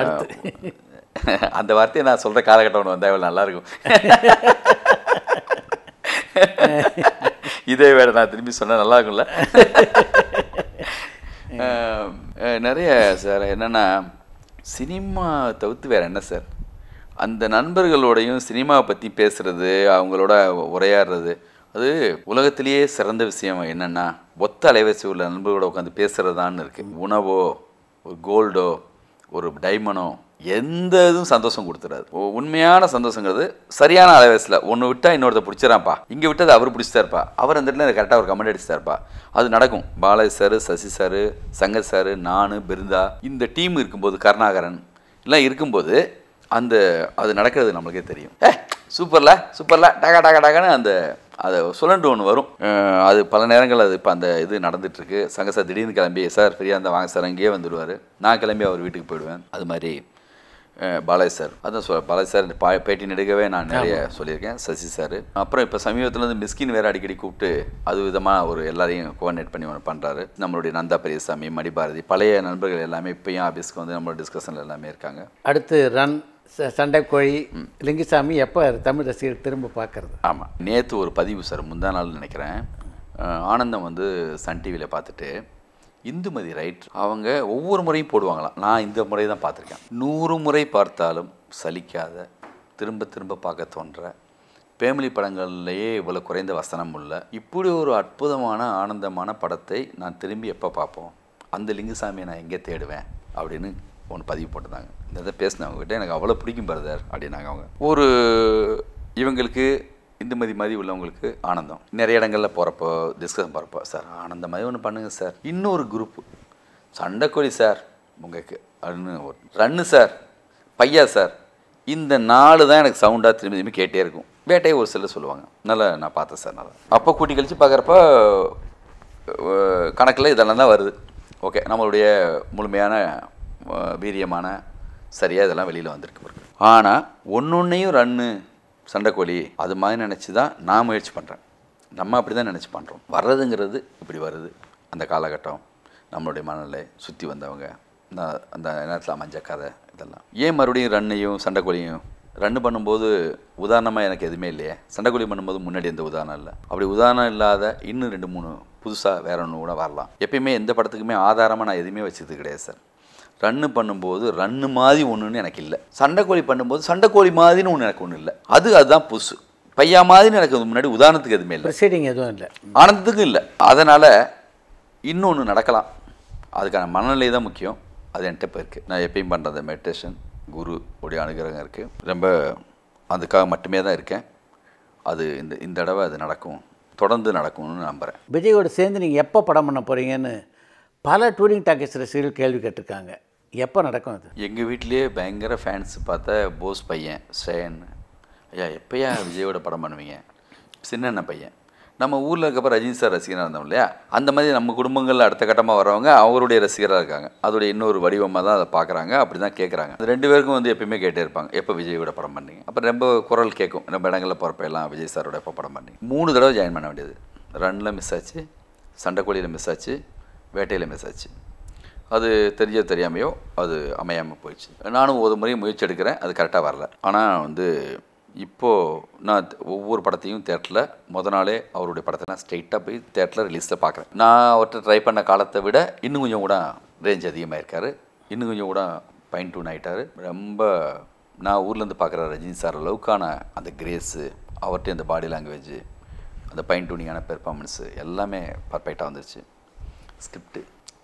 அடுத்து. அந்த வார்த்தையை நான் சொல்கிற காலகட்டம் ஒன்று வந்தால் நல்லா இருக்கும் இதே வேட நான் திரும்பி சொன்னா நல்லா இருக்கும்ல நிறைய சார் என்னன்னா சினிமா தவிர்த்து வேற என்ன சார்? அந்த நண்பர்களோடையும் சினிமாவை பற்றி பேசுகிறது அவங்களோட உரையாடுறது அது உலகத்திலேயே சிறந்த விஷயம் என்னென்னா ஒத்த அலைவரிசை உள்ள நண்பர்களோட உட்காந்து பேசுறதான்னு இருக்குது உணவோ ஒரு கோல்டோ ஒரு டைமண்டோ எந்த இதுவும் சந்தோஷம் கொடுத்துறாரு உண்மையான சந்தோஷங்கிறது சரியான அலைவரிசையில் ஒன்று விட்டால் இன்னொருத்த பிடிச்சிடறான்ப்பா இங்கே விட்டது அவர் பிடிச்சிட்டாருப்பா. அவர் அந்த இடத்துல கரெக்டாக ஒரு கமெண்ட் அடிச்சிட்டார்ப்பா. அது நடக்கும். Balaji sir Sasi sir Shankar sir நான் பிருந்தா இந்த டீம் இருக்கும்போது கருணாகரன் எல்லாம் இருக்கும்போது அந்த அது நடக்கிறது நம்மளுக்கே தெரியும். ஏ சூப்பர்ல சூப்பர்ல. டகா டகா டகான்னு அந்த அதை சுழண்டு ஒன்று வரும். அது பல நேரங்கள் அது இப்போ அந்த இது நடந்துட்டுருக்கு. சங்க சார் திடீர்னு கிளம்பி சார் ஃப்ரீயாக இருந்தால் வாங்க சார். அங்கேயே வந்துடுவார். நான் கிளம்பி அவர் வீட்டுக்கு போயிடுவேன். அது மாதிரி பாலாஜி சார். அதான் சொல் பாலாஜி சார் இந்த பா பேட்டி நெடுக்கவே நான் நிறைய சொல்லியிருக்கேன் சசி சார். அப்புறம் இப்போ சமீபத்தில் வந்து மிஸ்கின் வேறு அடிக்கடி கூப்பிட்டு அது விதமாக ஒரு எல்லாரையும் கோஆர்டினேட் பண்ணி ஒன்று பண்ணுறாரு நம்மளுடைய நந்தா பெரியசாமி மடிபாரதி பழைய நண்பர்கள் எல்லாமே இப்போயும் ஆஃபீஸ்க்கு வந்து நம்மளோட டிஸ்கஷனில் எல்லாமே இருக்காங்க. அடுத்து ரன் சண்டைக்கோழி லிங்குசாமி எப்போ தமிழ் ரசிகர் திரும்ப பார்க்கறது ஆமாம் நேற்று ஒரு பதிவு சார் முந்தா நாள் நினைக்கிறேன். ஆனந்தம் வந்து சன் டிவியில் பார்த்துட்டு இந்துமதி ரைட் அவங்க ஒவ்வொரு முறையும் போடுவாங்களாம். நான் இந்த முறை தான் பார்த்துருக்கேன் நூறு முறை பார்த்தாலும் சலிக்காத திரும்ப திரும்ப பார்க்க தோன்ற ஃபேமிலி படங்கள்லேயே இவ்வளோ குறைந்த வசனம் உள்ள இப்படி ஒரு அற்புதமான ஆனந்தமான படத்தை நான் திரும்பி எப்போ பார்ப்போம்? அந்த லிங்குசாமியை நான் எங்கே தேடுவேன்? அப்படின்னு ஒன்று பதிவு போட்டிருந்தாங்க. இந்த இதை பேசினவங்ககிட்ட எனக்கு அவ்வளோ பிடிக்கும் பிரதர் அப்படின்னாங்க அவங்க. ஒரு இவங்களுக்கு இந்துமதி மாதிரி உள்ளவங்களுக்கு ஆனந்தம். நிறைய இடங்களில் போகிறப்போ டிஸ்கஷன் போகிறப்போ சார் ஆனந்த மாதிரி ஒன்று பண்ணுங்கள் சார். இன்னொரு குரூப்பு சண்டைக்கோழி சார் உங்களுக்கு அப்படின்னு ஒரு ரன்னு சார். பையா சார். இந்த நாலு தான் எனக்கு சவுண்டாக திரும்பி திரும்பி கேட்டே இருக்கும். வேட்டையை ஒரு சிலர் சொல்லுவாங்க. நல்லா நான் பார்த்தேன் சார் நல்லா. அப்போ கூட்டி கழிச்சு பார்க்குறப்ப கணக்கில் இதெல்லாம் தான் வருது. ஓகே நம்மளுடைய முழுமையான வீரியமான சரியாக இதெல்லாம் வெளியில் வந்திருக்கு ஆனால் ஆனால் ஒன்றையும் ரன்னு சண்டைக்கோழி அது மாதிரி நினச்சி தான் நான் முயற்சி பண்ணுறேன் நம்ம அப்படி தான் நினச்சி பண்ணுறோம் வர்றதுங்கிறது இப்படி வருது. அந்த காலகட்டம் நம்மளுடைய மனநிலை சுற்றி வந்தவங்க இந்த அந்த நேரத்தில் அமைஞ்ச கதை இதெல்லாம். ஏன் மறுபடியும் ரன்னையும் சண்டைக்கோழியும் ரன்னு பண்ணும்போது உதாரணமாக எனக்கு எதுவுமே இல்லையே. சண்டைக்கோழி பண்ணும்போது முன்னாடி எந்த உதாரணம் இல்லை. அப்படி உதாரணம் இல்லாத இன்னும் ரெண்டு மூணு புதுசாக வேற ஒன்று கூட வரலாம். எப்பயுமே எந்த படத்துக்குமே ஆதாரமாக நான் எதுவுமே வச்சது கிடையாது சார். ரன்னு பண்ணும்போது ரன்னு மாதிரி ஒன்றுன்னு எனக்கு இல்லை. சண்டைக்கோழி பண்ணும்போது சண்டைக்கோழி மாதிரின்னு ஒன்று எனக்கு ஒன்றும் இல்லை. அது அதுதான் புதுசு பையா மாதிரி எனக்கு முன்னாடி உதாரணத்துக்கு எதுவுமே இல்லை. ப்ரொசீடிங் எதுவும் இல்லை. ஆனந்தத்துக்கும் இல்லை. அதனால் இன்னொன்று நடக்கலாம். அதுக்கான மனநிலை தான் முக்கியம். அது என்கிட்ட இப்போ இருக்குது நான் எப்பயும் பண்ணுறது மெடிடேஷன் குரு உடைய அனுகிரகம் இருக்குது ரொம்ப அதுக்காக மட்டுமே தான் இருக்கேன். அது இந்த இந்த தடவை அது நடக்கும். தொடர்ந்து நடக்கும்னு நம்புகிறேன் விஜயோட சேர்ந்து நீங்கள் எப்போ படம் பண்ண போகிறீங்கன்னு பல டூரிங் டாக்கீஸ் ரசிகர்கள் கேள்வி கேட்டிருக்காங்க. எப்போ நடக்கும் அது? எங்கள் வீட்டிலேயே பயங்கர ஃபேன்ஸ் பார்த்தா போஸ் பையன் ஸ்ரேயன் ஐயா எப்போயா விஜயோட படம் பண்ணுவீங்க? சின்ன பையன். நம்ம ஊரில் இருக்கப்போ ரஜினி சார் ரசிகராக இருந்தோம் இல்லையா? அந்த மாதிரி நம்ம குடும்பங்களில் அடுத்த கட்டமாக வரவங்க அவருடைய ரசிகராக இருக்காங்க. அதோடைய இன்னொரு வடிவமாக தான் அதை பார்க்குறாங்க அப்படி தான் கேட்குறாங்க அந்த ரெண்டு பேருக்கும் வந்து எப்பயுமே கேட்டே இருப்பாங்க எப்போ விஜயோட படம் பண்ணீங்க? அப்புறம் ரொம்ப குரல் கேட்கும் ரொம்ப இடங்களில் போகிறப்ப எல்லாம் விஜய் சாரோட எப்போ படம் பண்ணி மூணு தடவை ஜாயின் பண்ண வேண்டியது. ரன்னில் மிஸ் ஆச்சு சண்டைக்கோழியில் மிஸ் ஆச்சு வேட்டையில் மிஸ் ஆச்சு. அது தெரிஞ்சோ தெரியாமையோ அது அமையாமல் போயிடுச்சு. நானும் ஒரு முறை முயற்சி எடுக்கிறேன் அது கரெக்டாக வரல. ஆனால் வந்து இப்போது நான் ஒவ்வொரு படத்தையும் தேட்டரில் முத நாளே அவருடைய படத்தை நான் ஸ்ட்ரெயிட்டாக போய் தேட்டரில் ரிலீஸில் பார்க்குறேன். நான் அவர்கிட்ட ட்ரை பண்ண காலத்தை விட இன்னும் கொஞ்சம் கூட ரேஞ்ச் அதிகமாக இருக்கார் இன்னும் கொஞ்சம் கூட பைன் டூன் ஆகிட்டார் ரொம்ப நான் ஊர்லேருந்து பார்க்குற ரஜினி சார் அளவுக்கான அந்த கிரேஸு அவர்கிட்ட அந்த பாடி லாங்குவேஜ் அந்த பைன் டூனிங்கான பெர்ஃபார்மன்ஸு எல்லாமே பர்ஃபெக்டாக வந்துருச்சு. ஸ்கிரிப்ட்டு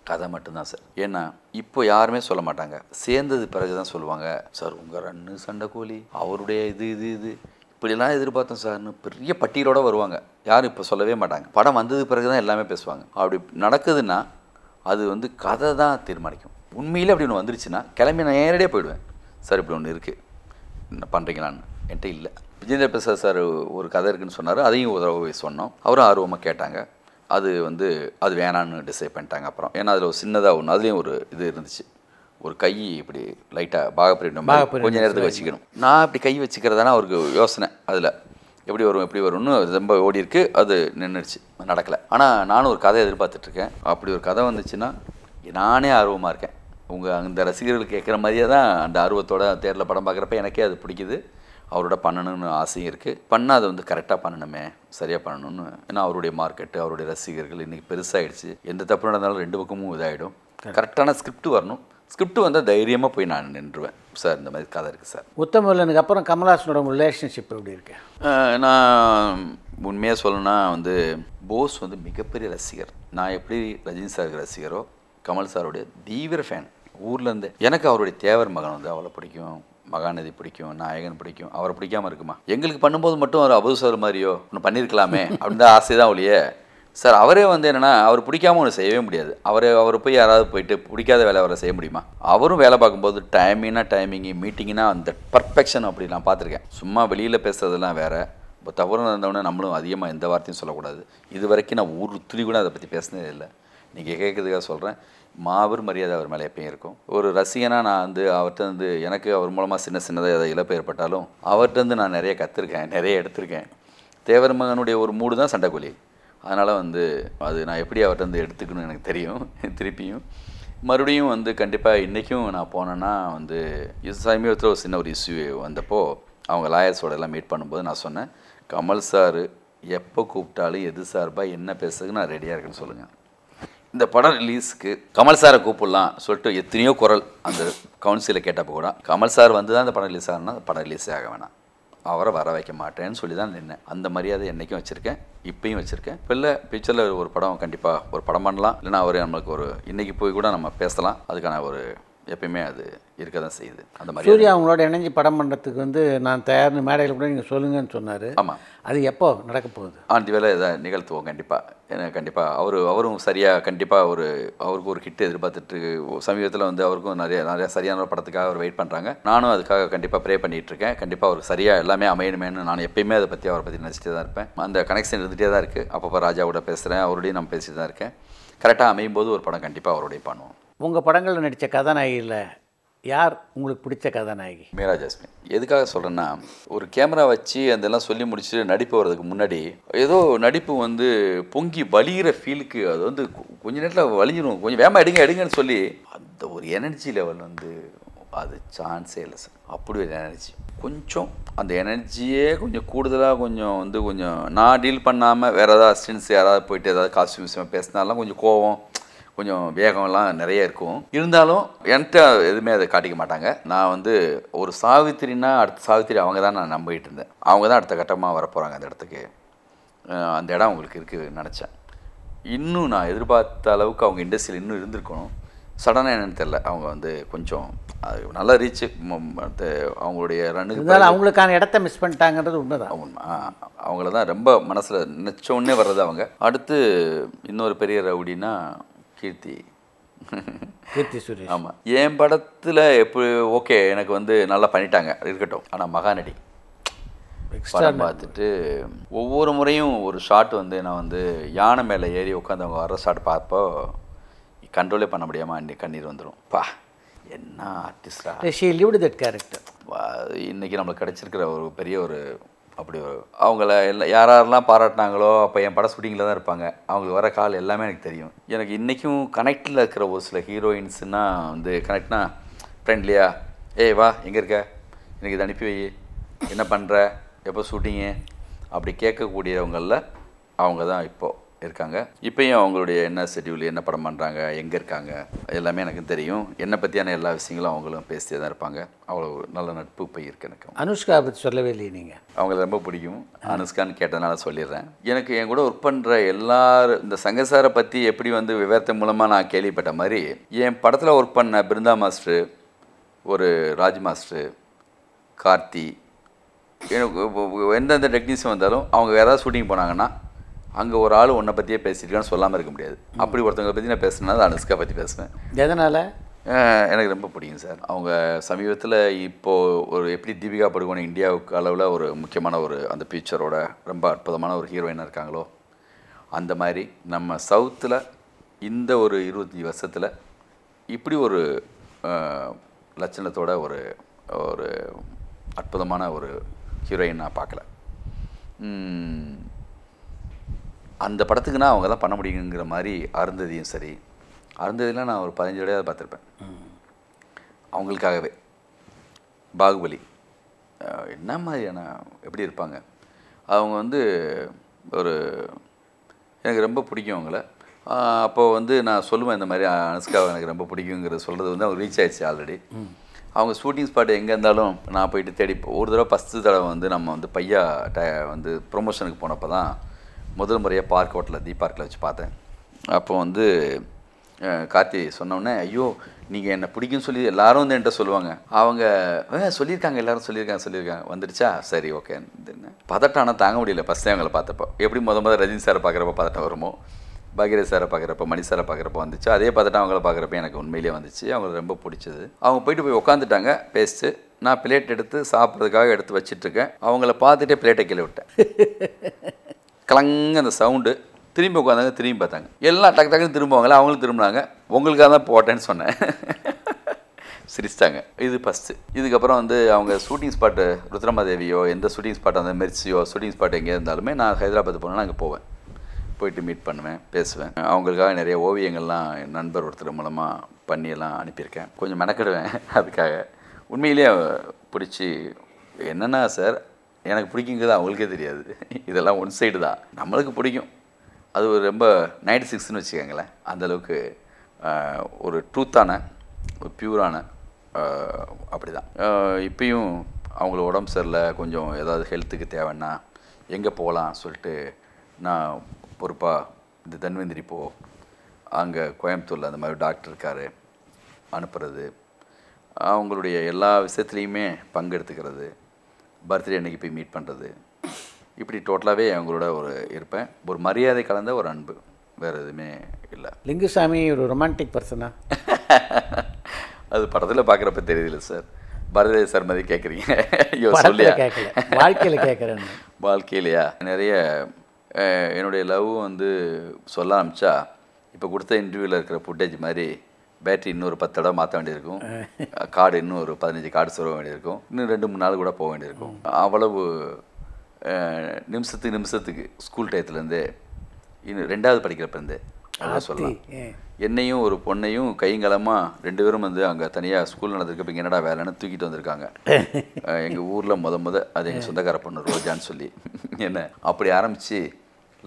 கதை மட்டும்தான் சார். ஏன்னா இப்போ யாருமே சொல்ல மாட்டாங்க. சேர்ந்தது பிறகு தான் சொல்லுவாங்க சார் உங்கள் ரன்னு சண்டைக்கோழி அவருடைய இது இது இது. இப்படிலாம் எதிர்பார்த்தோம் சார்னு பெரிய பட்டியலோடு வருவாங்க. யாரும் இப்போ சொல்லவே மாட்டாங்க. படம் வந்தது பிறகு தான் எல்லாமே பேசுவாங்க. அப்படி நடக்குதுன்னா அது வந்து கதை தான் தீர்மானிக்கும். உண்மையிலே அப்படி ஒன்று வந்துருச்சுன்னா கிளம்பி நான் நேரடியாக போயிடுவேன். சார் இப்படி ஒன்று இருக்குது என்ன பண்ணுறீங்களான்னு என்கிட்ட இல்லை. விஜேந்திர பிரசாத் சார் ஒரு கதை இருக்குன்னு சொன்னார். அதையும் உதவ சொன்னோம். அவரும் ஆர்வமாக கேட்டாங்க. அது வந்து அது வேணான்னு டிசைட் பண்ணிட்டாங்க அப்புறம். ஏன்னா அதில் ஒரு சின்னதாக ஒன்று அதுலேயும் ஒரு இது இருந்துச்சு. ஒரு கை இப்படி லைட்டாக பாகப்பிரிட்டம் கொஞ்சம் நேரத்துக்கு வச்சுக்கணும். நான் இப்படி கை வச்சுக்கிறதானா அவருக்கு யோசனை அதில். எப்படி வரும் எப்படி வரும்னு ரொம்ப ஓடி இருக்கு அது நின்றுடுச்சு நடக்கலை. ஆனால் நானும் ஒரு கதை எதிர்பார்த்துட்ருக்கேன். அப்படி ஒரு கதை வந்துச்சுன்னா நானே ஆர்வமாக இருக்கேன். உங்கள் அந்த ரசிகர்கள் கேட்குற மாதிரியே தான் அந்த ஆர்வத்தோட தேரில் படம் பார்க்குறப்ப எனக்கே அது பிடிக்குது. அவரோட பண்ணணும்னு ஆசையும் இருக்குது பண்ணால் அதை வந்து கரெக்டாக பண்ணணுமே சரியாக பண்ணணும்னு. ஏன்னா அவருடைய மார்க்கெட்டு அவருடைய ரசிகர்கள் இன்றைக்கி பெருசாகிடுச்சு எந்த தப்பு நடந்தாலும் ரெண்டு பக்கமும் இதாகிடும் கரெக்டான ஸ்கிரிப்ட் வரணும். ஸ்கிரிப்ட் வந்தால் தைரியமாக போய் நான் நின்றுவேன். சார் இந்த மாதிரி கதை இருக்குது சார். உத்தமல்லனுக்கு அப்புறம் கமல்ஹாசனோட ரிலேஷன்ஷிப் எப்படி இருக்கு? நான் உண்மையாக சொல்லணும்னா வந்து போஸ் வந்து மிகப்பெரிய ரசிகர். நான் எப்படி ரஜினி சாருக்கு ரசிகரோ கமல் சாருடைய தீவிர ஃபேன் ஊர்லேருந்து எனக்கு அவருடைய தேவர் மகன் வந்து அவ்வளோ பிடிக்கும். மகாநதி பிடிக்கும் நாயகன் பிடிக்கும் அவரை பிடிக்காம இருக்குமா? எங்களுக்கு பண்ணும்போது மட்டும் அவர் அபு சார் மாதிரியோ ஒன்று பண்ணியிருக்கலாமே அப்படின்னு தான் ஆசை தான் ஒழிய சார் அவரே வந்து என்னென்னா அவர் பிடிக்காம ஒன்று செய்யவே முடியாது. அவரை அவர் போய் யாராவது போயிட்டு பிடிக்காத வேலை அவரை செய்ய முடியுமா? அவரும் வேலை பார்க்கும்போது டைமிங்னா டைமிங்கு மீட்டிங்னா அந்த பர்ஃபெக்ஷன் அப்படி நான் பார்த்துருக்கேன். சும்மா வெளியில் பேசுறதெல்லாம் வேறு. இப்போ தவறு நடந்தவொடனே நம்மளும் அதிகமாக எந்த வார்த்தையும் சொல்லக்கூடாது. இது வரைக்கும் நான் ஒரு துளி கூட அதை பற்றி பேசினதே இல்லை. நீங்கள் கேட்குறதுக்காக சொல்கிறேன் மாபெரும் மரியாதை அவர் மேலே எப்பயும் இருக்கும். ஒரு ரசிகனாக நான் வந்து அவர்கிட்ட வந்து எனக்கு அவர் மூலமாக சின்ன சின்னதாக ஏதாவது இழப்பு ஏற்பட்டாலும் அவர்கிட்ட வந்து நான் நிறைய கற்றுருக்கேன் நிறைய எடுத்திருக்கேன். தேவர் மகனுடைய ஒரு மூடு தான் சண்டைக்கோழி அதனால் வந்து அது நான் எப்படி அவர்கிட்ட வந்து எடுத்துக்கணும்னு எனக்கு தெரியும் திருப்பியும். மறுபடியும் வந்து கண்டிப்பாக இன்றைக்கும் நான் போனேன்னா வந்து இது சமீபத்தில் ஒரு சின்ன ஒரு இஷ்யூ வந்தப்போ அவங்க லாயர்ஸோட எல்லாம் மீட் பண்ணும்போது நான் சொன்னேன் கமல் சார் எப்போ கூப்பிட்டாலும் எது சார்பாக என்ன பேசுறதுக்கு நான் ரெடியாக இருக்கேன்னு சொல்லுங்கள் இந்த படம் ரிலீஸ்க்கு கமல் சாரை கூப்பிடலாம் சொல்லிட்டு எத்தனையோ குரல் அந்த கவுன்சிலில் கேட்டப்போ கூட கமல் சார் வந்து தான் இந்த படம் ரிலீஸ் ஆகணும்னா அந்த படம் ரிலீஸ் ஆக வேணாம். அவரை வர வைக்க மாட்டேன்னு சொல்லி தான் நின்னேன். அந்த மரியாதை என்றைக்கும் வச்சுருக்கேன் இப்பயும் வச்சுருக்கேன். இல்லை பிக்சரில் ஒரு படம் கண்டிப்பாக ஒரு படம் பண்ணலாம். இல்லைனா அவர் நம்மளுக்கு ஒரு இன்னைக்கு போய் கூட நம்ம பேசலாம். அதுக்கான ஒரு எப்பயுமே அது இருக்க தான் செய்யுது. அந்த மாதிரி சூர்யா அவங்களோட இணைஞ்சு படம் பண்ணுறதுக்கு வந்து நான் தயார்னு மேடையில் கூட நீங்கள் சொல்லுங்கன்னு சொன்னார். ஆமாம் அது எப்போ நடக்க போகுது? ஆண்டி வேலை இதை நிகழ்த்துவோம் கண்டிப்பாக ஏன்னா கண்டிப்பாக அவர் அவரும் சரியாக கண்டிப்பாக ஒரு அவருக்கு ஒரு ஹிட் எதிர்பார்த்துட்டு சமீபத்தில் வந்து அவருக்கும் நிறைய நிறைய சரியான ஒரு படத்துக்காக அவர் வெயிட் பண்ணுறாங்க நானும் அதுக்காக கண்டிப்பாக ப்ரே பண்ணிகிட்டு இருக்கேன். கண்டிப்பாக அவருக்கு சரியாக எல்லாமே அமையணுமேனு நான் எப்பயுமே அதை பற்றி அவரை பற்றி நினச்சிட்டே தான் இருப்பேன். அந்த கனெக்ஷன் இருந்துகிட்டே தான் இருக்குது அப்பப்போ ராஜா கூட பேசுகிறேன் அவரோடையும் நான் பேசிட்டு தான் இருக்கேன். கரெக்டாக அமையும் போது ஒரு படம் கண்டிப்பாக அவருடைய பண்ணுவோம் உங்கள் படங்களில் நடித்த கதாநாயகியில் யார் உங்களுக்கு பிடிச்ச கதாநாயகி? மீரா ஜாஸ்மின். எதுக்காக சொல்கிறேன்னா ஒரு கேமரா வச்சு அதெல்லாம் சொல்லி முடிச்சு நடிப்பு வர்றதுக்கு முன்னாடி ஏதோ நடிப்பு வந்து பொங்கி வலிகிற ஃபீலுக்கு அது வந்து கொ- கொஞ்ச நேரத்தில் வலிஞ்சிடும் கொஞ்சம் வேமா எடுங்க எடுங்கன்னு சொல்லி அந்த ஒரு எனர்ஜி லெவல் வந்து அது சான்ஸே இல்லை சார் அப்படி ஒரு எனர்ஜி கொஞ்சம் அந்த எனர்ஜியே கொஞ்சம் கூடுதலாக கொஞ்சம் வந்து கொஞ்சம் நான் டீல் பண்ணாமல் வேறு ஏதாவது அசிஸ்டன்ஸ் யாராவது போயிட்டு ஏதாவது காஸ்டியூம்ஸ் பேசினாலாம் கொஞ்சம் கோவம் கொஞ்சம் வேகம்லாம் நிறைய இருக்கும். இருந்தாலும் என்கிட்ட எதுவுமே அதை காட்டிக்க மாட்டாங்க. நான் வந்து ஒரு சாவித்திரினா அடுத்த சாவித்திரி அவங்க தான் நான் நம்பிட்டு இருந்தேன். அவங்க தான் அடுத்த கட்டமாக வரப்போகிறாங்க அந்த இடத்துக்கு. அந்த இடம் அவங்களுக்கு இருக்குதுன்னு நினச்சேன். இன்னும் நான் எதிர்பார்த்த அளவுக்கு அவங்க இண்டஸ்ட்ரியில் இன்னும் இருந்திருக்கணும். சடனாக என்னன்னு தெரில அவங்க வந்து கொஞ்சம் அது நல்ல ரீச் அவங்களுடைய ரன்னுக்கு அவங்களுக்கான இடத்த மிஸ் பண்ணிட்டாங்கன்றது உண்மைதான். உண்மை. அவங்கள தான் ரொம்ப மனசில் நினச்ச உடனே வர்றது அவங்க. அடுத்து இன்னொரு பெரிய ரவுடினா கீர்த்தி. கீர்த்தி சுரேஷ். ஆமாம் என் படத்தில் எப்படி ஓகே எனக்கு வந்து நல்லா பண்ணிட்டாங்க. இருக்கட்டும். ஆனால் மகாநடி. படம் பார்த்துட்டு ஒவ்வொரு முறையும் ஒரு ஷாட் வந்து நான் வந்து யானை மேலே ஏறி உட்காந்து அவங்க வர ஷாட் பார்ப்போ கண்ட்ரோலே பண்ண முடியாமல் கண்ணீர் வந்துடும் பா என்ன ஆர்டிஸ்டா ஷீ லிவ்டு தட் கேரக்டர் இன்னைக்கு நம்மளுக்கு கிடைச்சிருக்கிற ஒரு பெரிய ஒரு அப்படி ஒரு அவங்கள எல்லாம் யார் யாரெல்லாம் பாராட்டினாங்களோ அப்போ என் பட ஷூட்டிங்கில் தான் இருப்பாங்க. அவங்களுக்கு வர கால் எல்லாமே எனக்கு தெரியும். எனக்கு இன்றைக்கும் கனெக்டில் இருக்கிற ஒரு சில ஹீரோயின்ஸுன்னா வந்து கனெக்ட்னா ஃப்ரெண்ட்லியா ஏய் வா எங்கே இருக்க? எனக்கு இதை அனுப்பி வை. என்ன பண்ணுற எப்போ ஷூட்டிங்கு அப்படி கேட்கக்கூடியவங்களில் அவங்க தான் இப்போது இருக்காங்க. இப்பயும் அவங்களுடைய என்ன ஷெட்யூல் என்ன படம் பண்ணுறாங்க எங்கே இருக்காங்க எல்லாமே எனக்கு தெரியும். என்னை பற்றியான எல்லா விஷயங்களும் அவங்களும் பேசிட்டே தான் இருப்பாங்க. அவ்வளோ நல்ல நட்பு இப்போ இருக்கு எனக்கு. அனுஷ்கா பற்றி சொல்லவே இல்லையே நீங்கள் அவங்கள ரொம்ப பிடிக்கும். அனுஷ்கான்னு கேட்டதுனால சொல்லிடுறேன். எனக்கு என் கூட ஒர்க் பண்ணுற எல்லாரும் இந்த சங்கசாரை பற்றி எப்படி வந்து விவரத்தின் மூலமாக நான் கேள்விப்பட்ட மாதிரி என் படத்தில் ஒர்க் பண்ண பிருந்தா மாஸ்டர் ஒரு ராஜ் மாஸ்டர் கார்த்தி எனக்கு எந்தெந்த டெக்னீஷியன் வந்தாலும் அவங்க வேறு ஏதாவது ஷூட்டிங் போனாங்கன்னா அங்கே ஒரு ஆள் உன்னை பற்றியே பேசியிருக்கான்னு சொல்லாமல் இருக்க முடியாது. அப்படி ஒருத்தவங்களை பற்றி நான் பேசுனா அனுஷ்கா பற்றி பேசுவேன். எதனால்? எனக்கு ரொம்ப பிடிக்கும் சார். அவங்க சமீபத்தில் இப்போது ஒரு எப்படி தீபிகா படுகோன் இந்தியாவுக்கு அளவில் ஒரு முக்கியமான ஒரு அந்த பிக்சரோட ரொம்ப அற்புதமான ஒரு ஹீரோயினாக இருக்காங்களோ அந்த மாதிரி நம்ம சவுத்தில் இந்த ஒரு இருபத்தஞ்சி வருஷத்தில் இப்படி ஒரு லட்சணத்தோட ஒரு ஒரு அற்புதமான ஒரு ஹீரோயின் நான் பார்க்கல. அந்த படத்துக்குன்னா அவங்க தான் பண்ண முடியுங்கிற மாதிரி அருந்ததியும் சரி அருந்ததிலாம் நான் ஒரு பதினஞ்சு தடவை பார்த்துருப்பேன். அவங்களுக்காகவே. பாகுபலி. என்ன மாதிரியான எப்படி இருப்பாங்க? அவங்க வந்து ஒரு எனக்கு ரொம்ப பிடிக்கும் அவங்கள. ஆஹ் அப்போ வந்து நான் சொல்லுவேன் இந்த மாதிரி அனுஷ்காவை எனக்கு ரொம்ப பிடிக்குங்கிறது சொல்கிறது வந்து அவங்க ரீச் ஆயிடுச்சு ஆல்ரெடி அவங்க ஷூட்டிங் ஸ்பாட் எங்கே இருந்தாலும் நான் போயிட்டு தேடி ஒரு தடவை ஃபஸ்ட்டு தடவை வந்து நம்ம வந்து பையா ட வந்து ப்ரொமோஷனுக்கு போனப்போ தான் முதல் முறையாக பார்க் ஹோட்டலில் தி பார்க்கில் வச்சு பார்த்தேன். அப்போ வந்து கார்த்தி சொன்னோடனே ஐயோ நீங்கள் என்னை பிடிக்கும்னு சொல்லி எல்லாரும் வந்து என்கிட்ட சொல்லுவாங்க. அவங்க சொல்லியிருக்காங்க எல்லாரும் சொல்லியிருக்காங்க சொல்லியிருக்காங்க. வந்துடுச்சா சரி ஓகே என்ன? பதட்டம் ஆனால் தாங்க முடியல. ஃபஸ்ட் அவங்கள பார்த்தப்போ. எப்படி முத முதல் ரஜினி சாரை பார்க்குறப்ப பதட்டம் வருமோ? பாக்யராஜ் சாரை பார்க்குறப்ப மணி சாரை பார்க்குறப்ப வந்துச்சு? அதே பதட்டம் அவங்கள பார்க்குறப்ப எனக்கு உண்மையிலேயே வந்துச்சு. அவங்களுக்கு ரொம்ப பிடிச்சது. அவங்க போயிட்டு போய் உட்காந்துட்டாங்க பேசிட்டு நான் பிளேட் எடுத்து சாப்பிட்றதுக்காக எடுத்து வச்சிட்ருக்கேன் அவங்கள பார்த்துட்டே பிளேட்டை கீழே விட்டேன். கலங்க அந்த சவுண்டு. திரும்பி உட்காந்தாங்க திரும்பி பார்த்தாங்க. எல்லாம் டக்கு டக்குன்னு திரும்புவாங்களே அவங்களும் திரும்பினாங்க. உங்களுக்காக தான் போட்டேன்னு சொன்னேன். சிரிச்சிட்டாங்க. இது ஃபஸ்ட்டு இதுக்கப்புறம் வந்து அவங்க ஷூட்டிங் ஸ்பாட்டு ருத்ரமாதேவியோ எந்த ஷூட்டிங் ஸ்பாட் அந்த மெர்ச்சியோ ஷூட்டிங் ஸ்பாட் எங்கே இருந்தாலுமே நான் ஹைதராபாத் போனால் அங்கே போவேன். போயிட்டு மீட் பண்ணுவேன் பேசுவேன். அவங்களுக்காக நிறைய ஓவியங்கள்லாம் என் நண்பர் ஒருத்தர் மூலமாக பண்ணியெல்லாம் அனுப்பியிருக்கேன். கொஞ்சம் மெனக்கிடுவேன். அதுக்காக. உண்மையிலேயே பிடிச்சி. என்னென்னா சார் எனக்கு பிடிக்குங்கிறது அவங்களுக்கே தெரியாது. இதெல்லாம் ஒன் சைடு தான். நம்மளுக்கு பிடிக்கும். அது ஒரு ரொம்ப நைன்டி சிக்ஸ்னு வச்சுக்கோங்களேன் அந்தளவுக்கு ஒரு ட்ரூத்தான ஒரு பியூரான அப்படி தான் இப்பயும் அவங்கள உடம்பு சரியில்லை. கொஞ்சம் ஏதாவது ஹெல்த்துக்கு தேவைன்னா எங்கே போகலாம் சொல்லிட்டு நான் பொறுப்பாக இந்த தன்வந்திரி போ அங்கே கோயம்புத்தூரில் அந்த மாதிரி டாக்டர் இருக்கார் அனுப்புறது. அவங்களுடைய எல்லா விஷயத்துலேயுமே பங்கெடுத்துக்கிறது. பர்த்டே அன்னைக்கு போய் மீட் பண்ணுறது இப்படி டோட்டலாகவே அவங்களோட ஒரு இருப்பேன். ஒரு மரியாதை கலந்த ஒரு அன்பு. வேறு எதுவுமே இல்லை. லிங்குசாமி ஒரு ரொமான்டிக் பர்சனா அது படத்தில் பார்க்குறப்ப தெரியுதுல்ல சார் பரதே சார் மாதிரி கேட்குறீங்க ஐயோ சொல்லியா? கேட்கல வாழ்க்கையில் கேட்குறேன் வாழ்க்கையிலையா? நிறைய என்னுடைய லவ் வந்து சொல்ல ஆரம்பிச்சா இப்போ கொடுத்த இன்டர்வியூவில் இருக்கிற ஃபுட்டேஜ் மாதிரி பேட்டரி இன்னும் ஒரு பத்து தடவை மாற்ற வேண்டியிருக்கும். கார்டு இன்னும் ஒரு பதினஞ்சு கார்டு சொல்ல வேண்டியிருக்கும். இன்னும் ரெண்டு மூணு நாள் கூட போக வேண்டியிருக்கும். அவ்வளவு நிமிஷத்துக்கு நிமிஷத்துக்கு ஸ்கூல் டயத்துலேருந்தே இன்னும் ரெண்டாவது படிக்கிறப்ப அதான் சொல்லலாம். என்னையும் ஒரு பொண்ணையும் கைங்கலமாக ரெண்டு பேரும் வந்து அங்கே தனியாக ஸ்கூல் நடந்திருக்கப்ப இங்கே என்னடா வேலைன்னு தூக்கிட்டு வந்திருக்காங்க. எங்கள் ஊரில் முத முத அது எங்கள் சொந்தக்கார பொண்ணு ரோஜான்னு சொல்லி. என்ன? அப்படி ஆரம்பித்து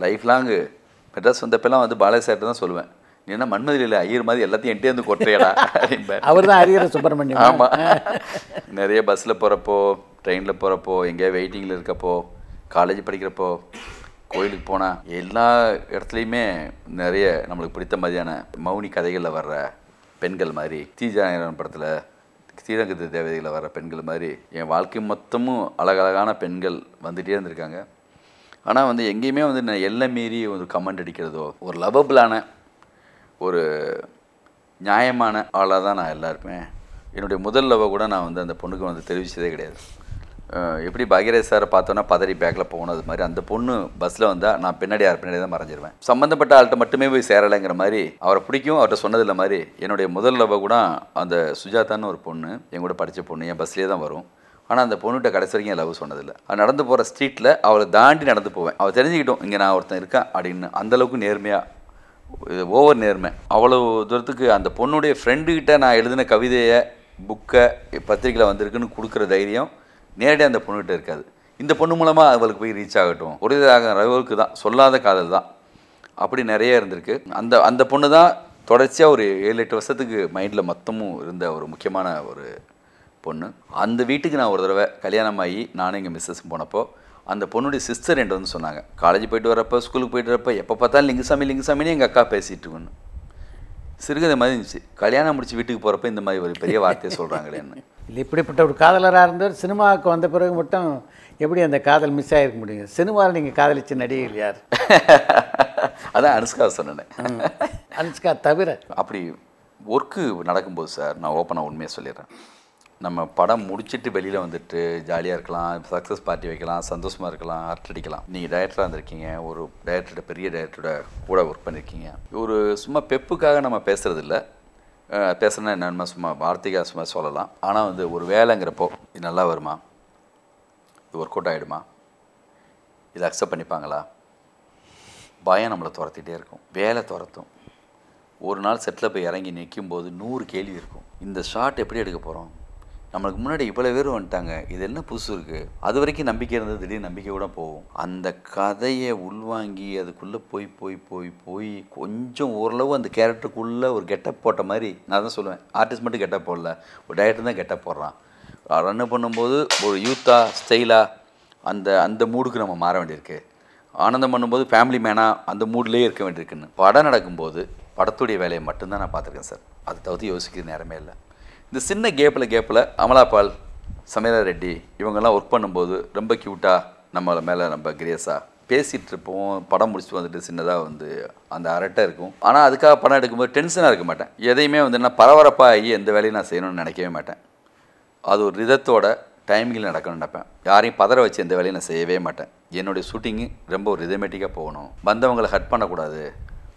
லைஃப் லாங்கு மெட்ராஸ் வந்தப்பெல்லாம் வந்து சார்ட்ட தான் சொல்லுவேன். நீ என்ன மன்மதியில் ஐயர் மாதிரி எல்லாத்தையும் என்கிட்டே வந்து அப்படிம்பார். அவர் தான் ஹரிஹர சுப்பிரமணியம் ஆமாம் நிறைய பஸ்ஸில் போகிறப்போ ட்ரெயினில் போகிறப்போ எங்கேயா வெயிட்டிங்கில் இருக்கப்போ காலேஜ் படிக்கிறப்போ கோயிலுக்கு போனால் எல்லா இடத்துலையுமே நிறைய நம்மளுக்கு பிடித்த மாதிரியான மௌனி கதைகளில் வர்ற பெண்கள் மாதிரி தீஜாயிரம் படத்தில் ஸ்ரீரங்கத்து தேவதையில் வர்ற பெண்கள் மாதிரி என் வாழ்க்கை மொத்தமும் அழகழகான பெண்கள் வந்துகிட்டே இருந்திருக்காங்க. ஆனால் வந்து எங்கேயுமே வந்து நான் எல்லை மீறி ஒரு கமெண்ட் அடிக்கிறதோ ஒரு லவபிளான ஒரு நியாயமான ஆளாக தான் நான் எல்லாருமே என்னுடைய முதல் லவ் கூட நான் வந்து அந்த பொண்ணுக்கு வந்து தெரிவிச்சதே கிடையாது. எப்படி பாக்யராஜ் சாரை பார்த்தோன்னா பதறி பேக்கில் போகணும் அது மாதிரி அந்த பொண்ணு பஸ்ஸில் வந்தால் நான் பின்னாடி யார் பின்னாடி தான் மறைஞ்சிருவேன். சம்மந்தப்பட்ட ஆள்கிட்ட மட்டுமே போய் சேரலைங்கிற மாதிரி அவரை பிடிக்கும் அவர்கிட்ட சொன்னதில்ல மாதிரி என்னுடைய முதல் லவ கூட அந்த சுஜாதான்னு ஒரு பொண்ணு என் கூட படித்த பொண்ணு என் பஸ்லேயே தான் வரும். ஆனால் அந்த பொண்ணுகிட்ட கடைசி வரைக்கும் லவ் சொன்னதில்லை. அது நடந்து போகிற ஸ்ட்ரீட்டில் அவளை தாண்டி நடந்து போவேன். அவள் தெரிஞ்சுக்கிட்டோம் இங்கே நான் ஒருத்தன் இருக்கேன் அப்படின்னு அந்தளவுக்கு நேர்மையாக ஓவர் நேர்மை. அவ்வளோ தூரத்துக்கு அந்த பொண்ணுடைய ஃப்ரெண்டுக்கிட்ட நான் எழுதின கவிதையை புக்கை பத்திரிக்கையில் வந்திருக்குன்னு கொடுக்குற தைரியம் நேரடியாக அந்த பொண்ணுகிட்ட இருக்காது. இந்த பொண்ணு மூலமாக அவளுக்கு போய் ரீச் ஆகட்டும். ஒரு ரவுலுக்கு தான் சொல்லாத காதல் தான். அப்படி நிறைய இருந்திருக்கு. அந்த அந்த பொண்ணு தான் தொடர்ச்சியாக ஒரு ஏழு எட்டு வருஷத்துக்கு மைண்டில் மொத்தமும் இருந்த ஒரு முக்கியமான ஒரு பொண்ணு. அந்த வீட்டுக்கு நான் ஒரு தடவை கல்யாணம் ஆகி நானும் எங்கள் மிஸ்ஸஸும் போனப்போ அந்த பொண்ணுடைய சிஸ்டர் என்கிட்ட வந்து சொன்னாங்க காலேஜ் போயிட்டு வரப்போ ஸ்கூலுக்கு போயிட்டு வரப்போ எப்போ பார்த்தாலும் லிங்குசாமி லிங்குசாமின்னு எங்கள் அக்கா பேசிட்டு இருக்கணும் சிறுகதை மாதிரி இருந்துச்சு. கல்யாணம் முடிச்சு வீட்டுக்கு போகிறப்ப இந்த மாதிரி ஒரு பெரிய வார்த்தையை சொல்கிறாங்களேன்னு இல்லை இப்படிப்பட்ட ஒரு காதலராக இருந்தவர் சினிமாவுக்கு வந்த பிறகு மட்டும் எப்படி அந்த காதல் மிஸ் ஆகிருக்க முடியும்? சினிமாவில் நீங்கள் காதலிச்ச நடிகைகள் யார்? அதான் அனுஷ்கா சொன்னேன். அனுஷ்கா தவிர. அப்படி ஒர்க்கு நடக்கும்போது சார் நான் ஓப்பனாக உண்மையை சொல்லிடுறேன். நம்ம படம் முடிச்சிட்டு வெளியில் வந்துட்டு ஜாலியாக இருக்கலாம் சக்ஸஸ் பார்ட்டி வைக்கலாம் சந்தோஷமாக இருக்கலாம் அர்ட் அடிக்கலாம். நீங்கள் டைரக்டராக இருந்திருக்கீங்க ஒரு டைரக்டரோட பெரிய டைரக்டரோட கூட ஒர்க் பண்ணியிருக்கீங்க ஒரு சும்மா பெப்புக்காக நம்ம பேசுகிறதில்ல இல்ல பேசுனா என்னென்ன சும்மா வார்த்தைக்காக சும்மா சொல்லலாம். ஆனால் வந்து ஒரு வேலைங்கிறப்போ இது நல்லா வருமா? இது ஒர்க் அவுட் ஆகிடுமா இதை அக்செப்ட் பண்ணிப்பாங்களா? பயம் நம்மளை துரத்திட்டே இருக்கும். வேலை துரத்தும். ஒரு நாள் செட்டில் போய் இறங்கி நிற்கும் போது நூறு கேள்வி இருக்கும். இந்த ஷார்ட் எப்படி எடுக்க போகிறோம் நம்மளுக்கு முன்னாடி இவ்வளோ பேர் வந்துட்டாங்க. இது என்ன புதுசு இருக்குது அது வரைக்கும் நம்பிக்கை இருந்தது திடீர்னு நம்பிக்கை கூட போகும். அந்த கதையை உள்வாங்கி அதுக்குள்ளே போய் போய் போய் போய் கொஞ்சம் ஓரளவு அந்த கேரக்டருக்குள்ளே ஒரு கெட்டப் போட்ட மாதிரி நான் தான் சொல்லுவேன். ஆர்டிஸ்ட் மட்டும் கெட்டப் போடல. ஒரு டைரக்டர் தான் கெட்டப் போடுறான். ரன்னு பண்ணும்போது ஒரு யூத்தாக ஸ்டைலாக அந்த அந்த மூடுக்கு நம்ம மாற வேண்டியிருக்கு. ஆனந்தம் பண்ணும்போது ஃபேமிலி மேனாக அந்த மூட்லேயே இருக்க வேண்டியிருக்குன்னு. படம் நடக்கும்போது படத்துடைய வேலையை மட்டும்தான் நான் பார்த்துருக்கேன் சார் அதை தவிர்த்து யோசிக்கிற நேரமே இல்லை. இந்த சின்ன கேப்பில் கேப்பில் அமலாபால் சமீரா ரெட்டி இவங்கெல்லாம் ஒர்க் பண்ணும்போது ரொம்ப க்யூட்டாக நம்மளை மேலே நம்ம கிரேஸாக பேசிகிட்டு இருப்போம் படம் முடிச்சுட்டு வந்துட்டு சின்னதாக வந்து அந்த அரட்டை இருக்கும். ஆனால் அதுக்காக படம் எடுக்கும்போது டென்ஷனாக இருக்க மாட்டேன். எதையுமே வந்து நான் பரபரப்பாக ஆகி எந்த வேலையும் நான் செய்யணும்னு நினைக்கவே மாட்டேன். அது ஒரு ரிதத்தோட டைமிங்கில் நடக்கணும்னு நினைப்பேன். யாரையும் பதற வச்சு எந்த வேலையும் நான் செய்யவே மாட்டேன். என்னுடைய ஷூட்டிங்கு ரொம்ப ஒரு ரிதமேட்டிக்காக போகணும். வந்தவங்களை ஹட் பண்ணக்கூடாது.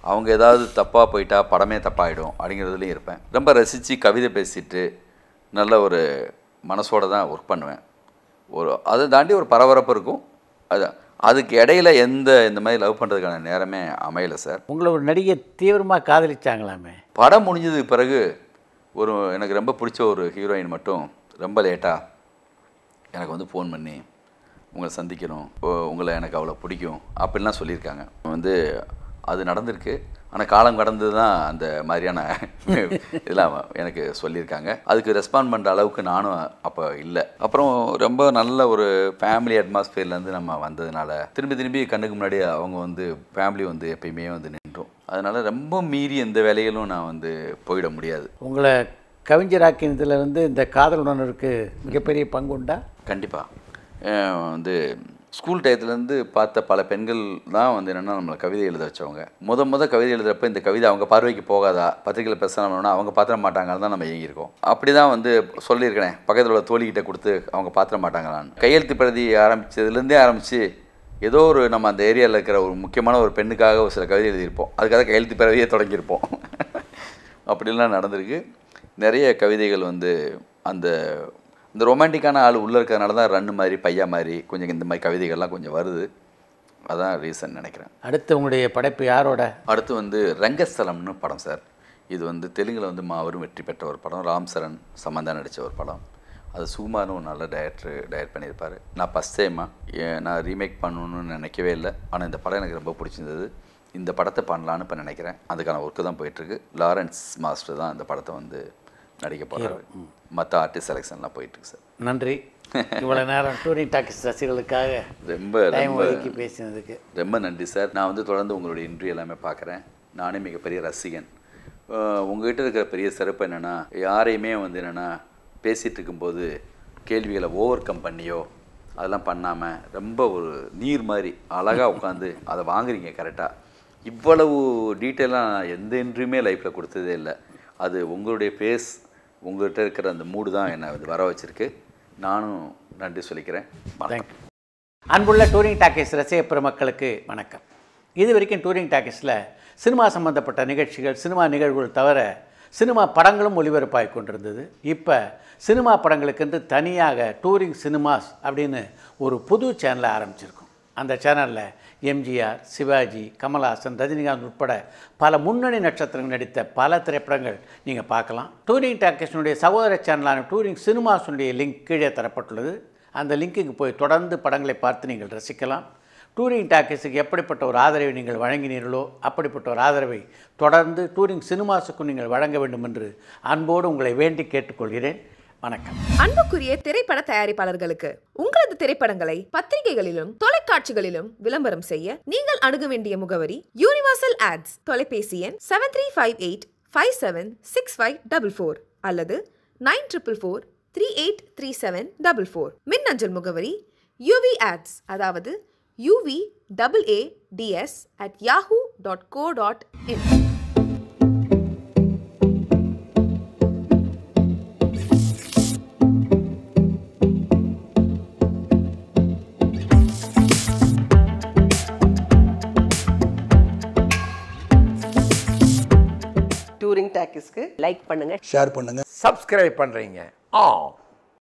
அவங்க ஏதாவது தப்பாக போயிட்டா படமே தப்பாகிடும் அப்படிங்கிறதுலையும் இருப்பேன். ரொம்ப ரசித்து கவிதை பேசிட்டு நல்ல ஒரு மனசோட தான் ஒர்க் பண்ணுவேன். ஒரு அதை தாண்டி ஒரு பரபரப்பு இருக்கும். அது அதுக்கு இடையில எந்த இந்த மாதிரி லவ் பண்ணுறதுக்கான நேரமே அமையலை சார். உங்களை ஒரு நடிகை தீவிரமாக காதலிச்சாங்களாமே? படம் முடிஞ்சதுக்கு பிறகு ஒரு எனக்கு ரொம்ப பிடிச்ச ஒரு ஹீரோயின் மட்டும் ரொம்ப லேட்டாக எனக்கு வந்து ஃபோன் பண்ணி உங்களை சந்திக்கணும் உங்களை எனக்கு அவ்வளோ பிடிக்கும். அப்படிலாம் சொல்லியிருக்காங்க. வந்து அது நடந்திருக்கு. ஆனால் காலம் கடந்து தான் அந்த மாதிரியான இதெல்லாம் எனக்கு சொல்லியிருக்காங்க. அதுக்கு ரெஸ்பாண்ட் பண்ணுற அளவுக்கு நானும் அப்போ இல்லை. அப்புறம் ரொம்ப நல்ல ஒரு ஃபேமிலி அட்மாஸ்பியர்லேருந்து நம்ம வந்ததுனால திரும்பி திரும்பி கண்ணுக்கு முன்னாடி அவங்க வந்து ஃபேமிலி வந்து எப்பயுமே வந்து நின்றோம். அதனால் ரொம்ப மீறி எந்த வேலைகளும் நான் வந்து போயிட முடியாது. உங்களை கவிஞராக்கினதுல வந்து இந்த காதல் உணர்வுக்கு மிகப்பெரிய பங்குண்டா கண்டிப்பாக வந்து ஸ்கூல் டயத்துலேருந்து பார்த்த பல பெண்கள் தான் வந்து என்னென்னா நம்மளை கவிதை எழுத வச்சவங்க. முத முத கவிதை எழுதுறப்ப இந்த கவிதை அவங்க பார்வைக்கு போகாதா? பத்திரிகையில் பேசணும்னா அவங்க பாத்திர மாட்டாங்கன்னு தான் நம்ம இயங்கியிருக்கோம். அப்படி தான் வந்து சொல்லியிருக்கிறேன். பக்கத்தில் உள்ள தோழிக்கிட்ட கொடுத்து அவங்க பாத்திர மாட்டாங்களான்னு. கையெழுத்து பிரதி ஆரம்பிச்சதுலேருந்தே ஆரம்பித்து ஏதோ ஒரு நம்ம அந்த ஏரியாவில் இருக்கிற ஒரு முக்கியமான ஒரு பெண்ணுக்காக ஒரு சில கவிதை எழுதியிருப்போம். அதுக்காக கையெழுத்து பிறவியே தொடங்கியிருப்போம். அப்படிலாம் நடந்திருக்கு. நிறைய கவிதைகள் வந்து அந்த இந்த ரொமான்டிக்கான ஆள் உள்ளே இருக்கிறதுனால தான் ரன்னு மாதிரி பையா மாதிரி கொஞ்சம் இந்த மாதிரி கவிதைகள்லாம் கொஞ்சம் வருது. அதான் ரீசன் நினைக்கிறேன். அடுத்து உங்களுடைய படைப்பு யாரோட? அடுத்து வந்து ரங்கஸ்தலம்னு படம் சார் இது வந்து தெலுங்கில் வந்து மாபெரும் வெற்றி பெற்ற ஒரு படம். ராம் சரண் சம்பந்தா நடித்த ஒரு படம். அது சுகுமார்னு ஒரு நல்ல டைரக்டர் டைரக்ட் பண்ணியிருப்பார். நான் ஃபஸ்ட் டைமாக நான் ரீமேக் பண்ணணும்னு நினைக்கவே இல்லை. ஆனால் இந்த படம் எனக்கு ரொம்ப பிடிச்சிருந்தது. இந்த படத்தை பண்ணலான்னு இப்போ நினைக்கிறேன். அதுக்கான ஒர்க்கு தான் போயிட்டுருக்கு. லாரன்ஸ் மாஸ்டர் தான் இந்த படத்தை வந்து நடிக்க போகிறாரு மற்ற ஆர்டிஸ்ட் செலெக்ஷன்லாம் போயிட்டுருக்கு சார். நன்றி. இவ்வளோ நேரம் டூரிங் டாக்கிஸ் ரசிகர்களுக்காக ரொம்ப ஒதுக்கி பேசினதுக்கு. ரொம்ப நன்றி சார். நான் வந்து தொடர்ந்து உங்களுடைய இன்டர்வியூ எல்லாமே பார்க்குறேன். நானே மிகப்பெரிய ரசிகன். உங்ககிட்ட இருக்கிற பெரிய சிறப்பு என்னென்னா யாரையுமே வந்து என்னென்னா பேசிகிட்டு இருக்கும்போது கேள்விகளை ஓவர் கம் பண்ணியோ அதெல்லாம் பண்ணாமல் ரொம்ப ஒரு நீர் மாதிரி அழகாக உட்காந்து அதை வாங்குறீங்க கரெக்டாக இவ்வளவு டீட்டெயிலாக எந்த இன்ட்ரியுமே லைஃப்பில் கொடுத்ததே இல்லை. அது உங்களுடைய ஃபேஸ் உங்கள்கிட்ட இருக்கிற அந்த மூடு தான் என்னை இது வர வச்சிருக்கு. நானும் நன்றி சொல்லிக்கிறேன். வணக்கம். அன்புள்ள டூரிங் டாக்கீஸ் ரசிக பெருமக்களுக்கு வணக்கம். இது வரைக்கும் டூரிங் டாக்கீஸில் சினிமா சம்பந்தப்பட்ட நிகழ்ச்சிகள் சினிமா நிகழ்வுகள் தவிர சினிமா படங்களும் ஒளிபரப்பாகி கொண்டிருந்தது. இப்போ சினிமா படங்களுக்கென்று தனியாக டூரிங் சினிமாஸ் அப்படின்னு ஒரு புது சேனலை ஆரம்பிச்சிருக்கோம். அந்த சேனலில் எம்ஜிஆர் சிவாஜி கமல்ஹாசன் ரஜினிகாந்த் உட்பட பல முன்னணி நட்சத்திரங்கள் நடித்த பல திரைப்படங்கள் நீங்கள் பார்க்கலாம். டூரிங் டாக்கீஸினுடைய சகோதர சேனலான டூரிங் சினிமாஸுடைய லிங்க் கீழே தரப்பட்டுள்ளது. அந்த லிங்க்குக்கு போய் தொடர்ந்து படங்களை பார்த்து நீங்கள் ரசிக்கலாம். டூரிங் டாக்கீஸுக்கு எப்படிப்பட்ட ஒரு ஆதரவை நீங்கள் வழங்கினீர்களோ அப்படிப்பட்ட ஒரு ஆதரவை தொடர்ந்து டூரிங் சினிமாஸுக்கும் நீங்கள் வழங்க வேண்டும் என்று அன்போடு உங்களை வேண்டி கேட்டுக்கொள்கிறேன். வணக்கம். அன்புக்குரிய திரைப்பட தயாரிப்பாளர்களுக்கு உங்களது திரைப்படங்களை பத்திரிகைகளிலும் தொலைக்காட்சிகளிலும் விளம்பரம் செய்ய நீங்கள் அணுக வேண்டிய முகவரி யூனிவர்சல் ஆட்ஸ் தொலைபேசி எண் seven three five eight five seven six five double four அல்லது nine triple four three eight three seven double four மின்னஞ்சல் முகவரி யூவி ஆட்ஸ் அதாவது UV double A DS at Yahoo dot co dot in like பண்ணுங்க share பண்ணுங்க. Subscribe பண்ணுறீங்க ஆ